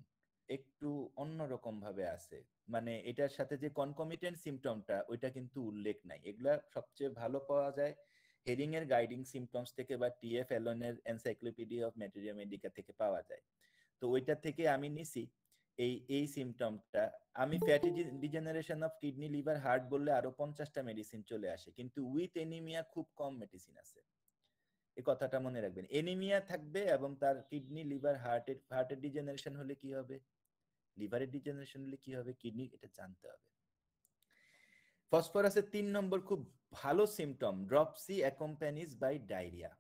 একটু অন্যরকম ভাবে আছে। মানে এটার সাথে যে কনকমিটেন্ট সিমটমটা ওইটা কিন্তু উল্লেখ নাই। এগুলা সবচেয়ে ভালো পাওয়া যায় হেরিং এর গাইডিং সিমটমস থেকে বা টিএফ এলনের এনসাইক্লোপিডিয়া অফ ম্যাটেরিয়া মেডিকা থেকে পাওয়া যায়। তো ওইটা থেকে আমি নিছি এই এই সিমটমটা আমি fatty degeneration of kidney liver heart বললে আরও পঞ্চাশটা মেডিসিন চলে আসে। কিন্তু উইথ এনিমিয়া খুব কম মেডিসিন আছে। এই কথাটা মনে রাখবেন। এনিমিয়া থাকবে এবং তার কিডনি লিভার হার্টের হার্টের ডিজেনারেশন হলে কি হবে? লিভারের ডিজেনারেশন হলে কি হবে? কিডনি, এটা জানতে হবে। ফসফরাসের তিন নম্বর খুব ভালো symptom dropsy accompanies by diarrhoea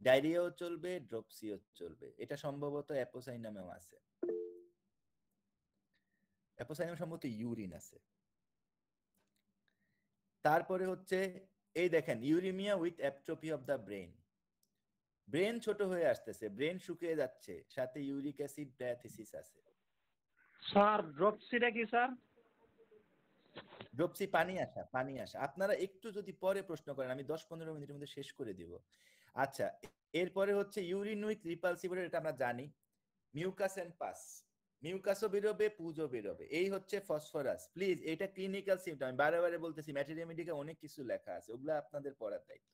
ডায়রিয়াও চলবে ড্রপসিও চলবে। এটা সম্ভবত অ্যাপোসাইনামেও আছে। অ্যাপোসাইনাম সম্ভবত ইউরিন আছে। তারপরে হচ্ছে, এই দেখেন, uraemia with atrophy of the brain brain ছোট হয়ে আসতেছে ব্রেন শুকিয়ে যাচ্ছে, সাথে ইউরিক অ্যাসিড ডায়াথিসিস আছে। স্যার, ড্রপসিটা কি, স্যার? ড্রপসি পানি আসা পানি আসা। আপনারা একটু যদি পরে প্রশ্ন করেন, আমি দশ পনেরো মিনিটের মধ্যে শেষ করে দিব। আচ্ছা এরপরে হচ্ছে ইউরিন উইথ রিপালসিভ এটা আমরা জানি। Mucus and pass. মিউকাসও বেরোবে, পুজো বেরোবে। এই হচ্ছে ফসফরাস। প্লিজ, এটা ক্লিনিক্যাল সিমটম। আমি বারে বারে বলতেছি ম্যাটেরিয়া মেডিকা অনেক কিছু লেখা আছে, ওগুলো আপনাদের পড়ার দায়িত্ব।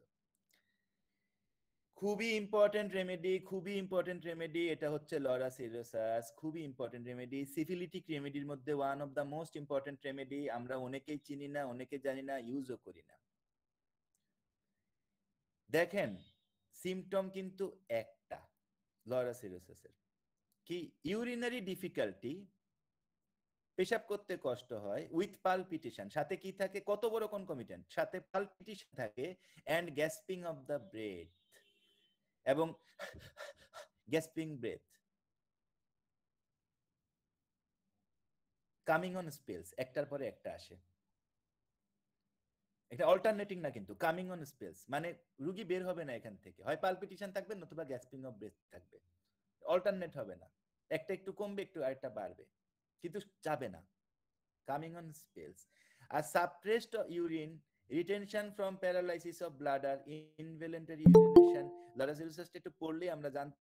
খুবই ইম্পর্টেন্ট রেমেডি খুবই ইম্পর্টেন্ট রেমেডি এটা হচ্ছে লরা সিরোসাস খুবই ইম্পর্টেন্ট রেমেডি সিফিলিটিক রেমেডির মধ্যে one of the most important remedy আমরা অনেকেই চিনি না, অনেকে জানি না ইউজও করি না। দেখেন সিমটম কিন্তু একটা লরা সিরোসাসের কি? ইউরিনারি ডিফিকাল্টি পেশাব করতে কষ্ট হয় উইথ পালপিটেশন সাথে কি থাকে? কত বড় কনকমিটেন্ট সাথে পালপিটেশন থাকে and gasping of the breath এবং gasping breath coming on spells একটার পরে একটা আসে। এটা অল্টারনেটিং না কিন্তু কামিং অন স্পেলস মানে রুগী বের হবে না এখান থেকে। হয় পালপিটেশন থাকবে, নতুবা গ্যাসপিং অফ ব্রেথ থাকবে। অল্টারনেট হবে না। একটা একটু কমবে, একটু আরেকটা বাড়বে। কিন্তু যাবে না। Coming on spells R suppressed urine retention from paralysis of bladder involuntary urination লারাসিলসাসটা একটু পড়লে আমরা জানতে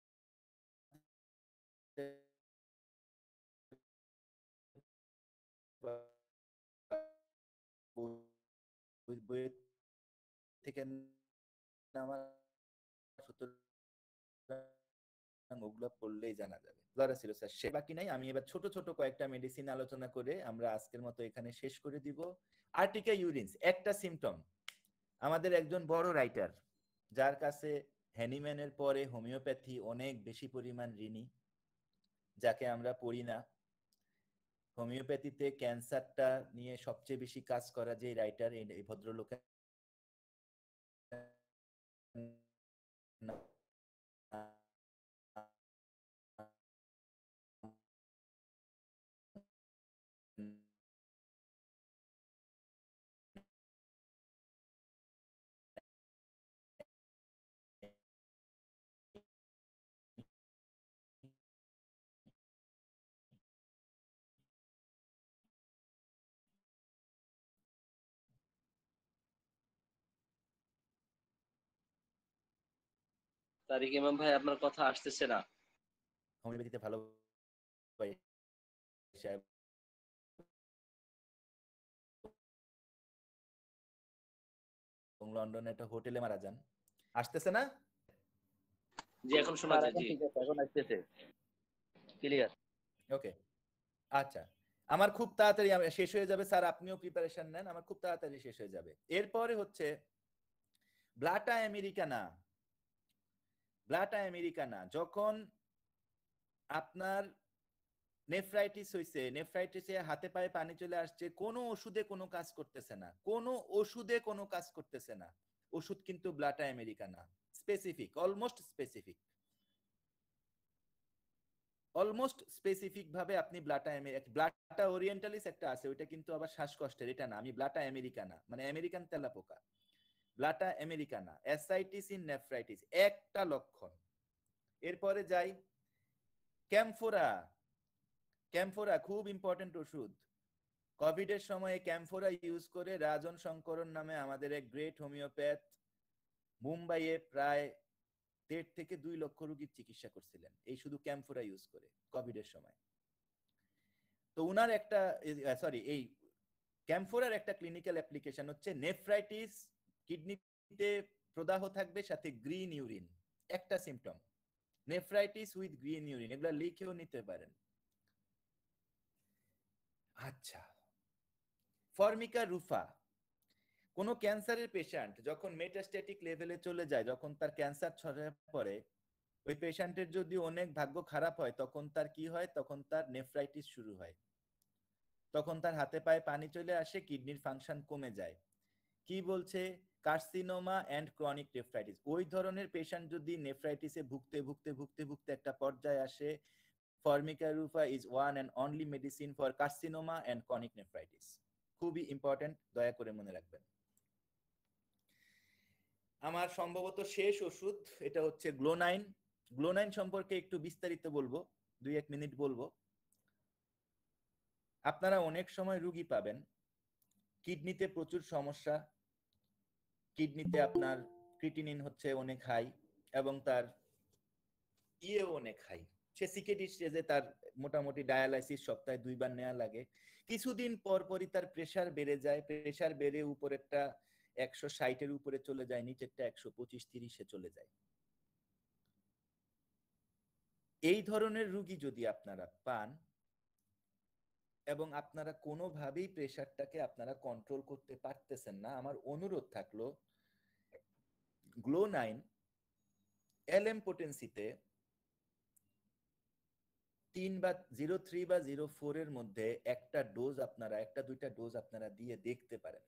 থেকে আমার ওগুলো পড়লেই জানা যাবে। লরাসিলোসাস সে বাকি নাই। আমি এবার ছোট ছোট কয়েকটা মেডিসিন আলোচনা করে আমরা আজকের মতো এখানে শেষ করে দিব। আর্টিকা ইউরিনস একটা সিমটম আমাদের একজন বড় রাইটার যার কাছে হ্যানিম্যানের পরে হোমিওপ্যাথি অনেক বেশি পরিমাণ ঋণী, যাকে আমরা পড়ি না। হোমিওপ্যাথিতে ক্যান্সারটা নিয়ে সবচেয়ে বেশি কাজ করা যে রাইটার এই ভদ্রলোকের তারিক ইমাম ভাই আপনার কথা আসতেছে না। হোমিওপ্যাথিতে ভালো লন্ডনে একটা হোটেলে মারা যান। আসতেছে না? জি এখন শোনা যায় জি। এখন আসতেছে ক্লিয়ার ওকে আচ্ছা। আমার খুব তাড়াতাড়ি শেষ হয়ে যাবে স্যার আপনিও প্রিপারেশন নেন আমার খুব তাড়াতাড়ি শেষ হয়ে যাবে। এরপরে হচ্ছে ব্লাটা আমেরিকানা ব্লাটা আমেরিকানা যখন আপনার নেফ্রাইটিস হয়েছে নেফ্রাইটিসে হাতে পায়ে পানি চলে আসছে, কোনো ওষুধে কোনো কাজ করতেছে না। কোনো ওষুধে কোনো কাজ করতেছে না। ওষুধ কিন্তু blatta americana specific, almost specific. Almost specific ভাবে আপনি ব্লাটা ব্লাটা ওরিয়েন্টালিস একটা আছে, ওইটা কিন্তু আবার শ্বাসকষ্টের, এটা না। আমি ব্লাটা আমেরিকানা মানে আমেরিকান তেলাপোকা। Blatta americana, ascites in nephritis, একটা লক্ষণ। এরপরে যাই, ক্যাম্ফোরা। ক্যাম্ফোরা খুব ইম্পর্টেন্ট ওষুধ। কোভিড এর সময় ক্যাম্ফোরা ইউজ করে রাজন শঙ্করন নামে আমাদের এক গ্রেট হোমিওপ্যাথ মুম্বাইয়ে প্রায় দেড় থেকে দুই লক্ষ রোগীর চিকিৎসা করছিলেন। এই শুধু ক্যাম্ফোরা ইউজ করে কোভিড এর সময়। তো উনার একটা সরি এই ক্যাম্ফোরার একটা ক্লিনিক্যাল অ্যাপ্লিকেশন হচ্ছে নেফ্রাইটিস কিডনিতে প্রদাহ থাকবে, সাথে গ্রিন ইউরিন, একটা symptom nephritis with green urine এগুলা লিখেও নিতে পারেন। আচ্ছা ফর্মিকা রুফা কোন ক্যান্সারের পেশেন্ট যখন মেটাস্ট্যাটিক লেভেলে চলে যায়, যখন তার ক্যান্সার ছড়ায় পড়ে, ওই পেশেন্টের যদি অনেক ভাগ্য খারাপ হয়, তখন তার কি হয়? তখন তার নেফ্রাইটিস শুরু হয়। তখন তার হাতে পায়ে পানি চলে আসে, কিডনির ফাংশন কমে যায়। কি বলছে? কার্সিনোমা অ্যান্ড ক্রনিক নেফ্রাইটিস ওই ধরনের পেশেন্ট যদি নেফ্রাইটিসে ভুগতে ভুগতে ভুগতে ভুগতে একটা পর্যায়ে আসে formica rufa is one and only medicine for carcinoma and chronic nephritis খুবই ইম্পর্টেন্ট দয়া করে মনে রাখবেন। আমার সম্ভবত শেষ ওষুধ, এটা হচ্ছে গ্লোনাইন। গ্লোনাইন সম্পর্কে একটু বিস্তারিত বলব, দুই এক মিনিট বলব। আপনারা অনেক সময় রুগী পাবেন, কিডনিতে প্রচুর সমস্যা কিডনিতে আপনার ক্রিটিনিন হচ্ছে অনেক হাই এবং তার ইয়েও অনেক হাই সে সিকেডি স্টেজে তার মোটামুটি ডায়ালাইসিস সপ্তাহে দুইবার নেওয়া লাগে। কিছুদিন পর পরই তার প্রেশার বেড়ে যায়। প্রেশার বেড়ে উপরেরটা একশো ষাটের উপরে চলে যায়, নিচেরটা একশো পঁচিশ তিরিশে চলে যায়। এই ধরনের রুগী যদি আপনারা পান এবং আপনারা কোনোভাবেই প্রেশারটাকে আপনারা কন্ট্রোল করতে পারতেছেন না। আমার অনুরোধ থাকল, গ্লো নাইন এল এম পোটেন্সিতে তিন বা জিরো থ্রি বা জিরো ফোর এর মধ্যে একটা ডোজ আপনারা, একটা দুইটা ডোজ আপনারা দিয়ে দেখতে পারেন।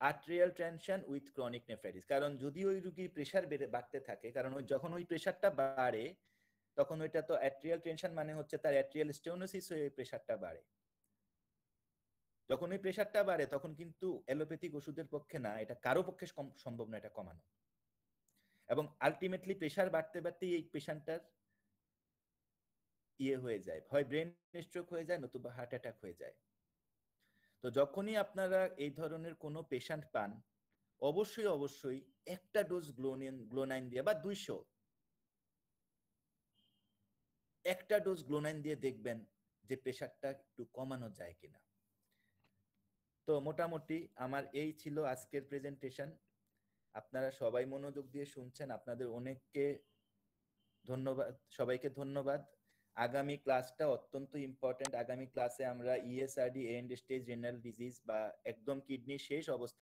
Arterial tension with chronic nephritis কারণ যদি ওই রুগীর প্রেশার বেড়ে, বাড়তে থাকে, কারণ ওই যখন ওই প্রেশারটা বাড়ে তখন ওইটা তো অ্যাট্রিয়াল টেনশন মানে হচ্ছে তার অ্যাট্রিয়াল স্টেনোসিস হয়ে প্রেশারটা বাড়ে। যখন ওই প্রেশারটা বাড়ে, তখন কিন্তু অ্যালোপ্যাথিক ওষুধের পক্ষে না, এটা কারও পক্ষে সম্ভব না এটা কমানো। এবং আলটিমেটলি প্রেশার বাড়তে বাড়তেই এই পেশেন্টটার ইয়ে হয়ে যায়, হয় ব্রেন স্ট্রোক হয়ে যায়, নতুবা হার্ট অ্যাটাক হয়ে যায়। তো যখনই আপনারা এই ধরনের কোনো পেশেন্ট পান, অবশ্যই অবশ্যই একটা ডোজ গ্লোনিন গ্লোনাইন দিয়ে বা দুইশো একটা ডোজ গ্লোনাইন দিয়ে দেখবেন যে প্রেশারটা একটু কমানো যায় কিনা। তো মোটামুটি আমার এই ছিল আজকের প্রেজেন্টেশন আপনারা সবাই মনোযোগ দিয়ে শুনছেন। আপনাদের অনেককে ধন্যবাদ, সবাইকে ধন্যবাদ। আগামী ক্লাসটা অত্যন্ত ইম্পর্টেন্ট আগামী ক্লাসে আমরা ESRD end stage renal disease বা একদম কিডনি শেষ অবস্থা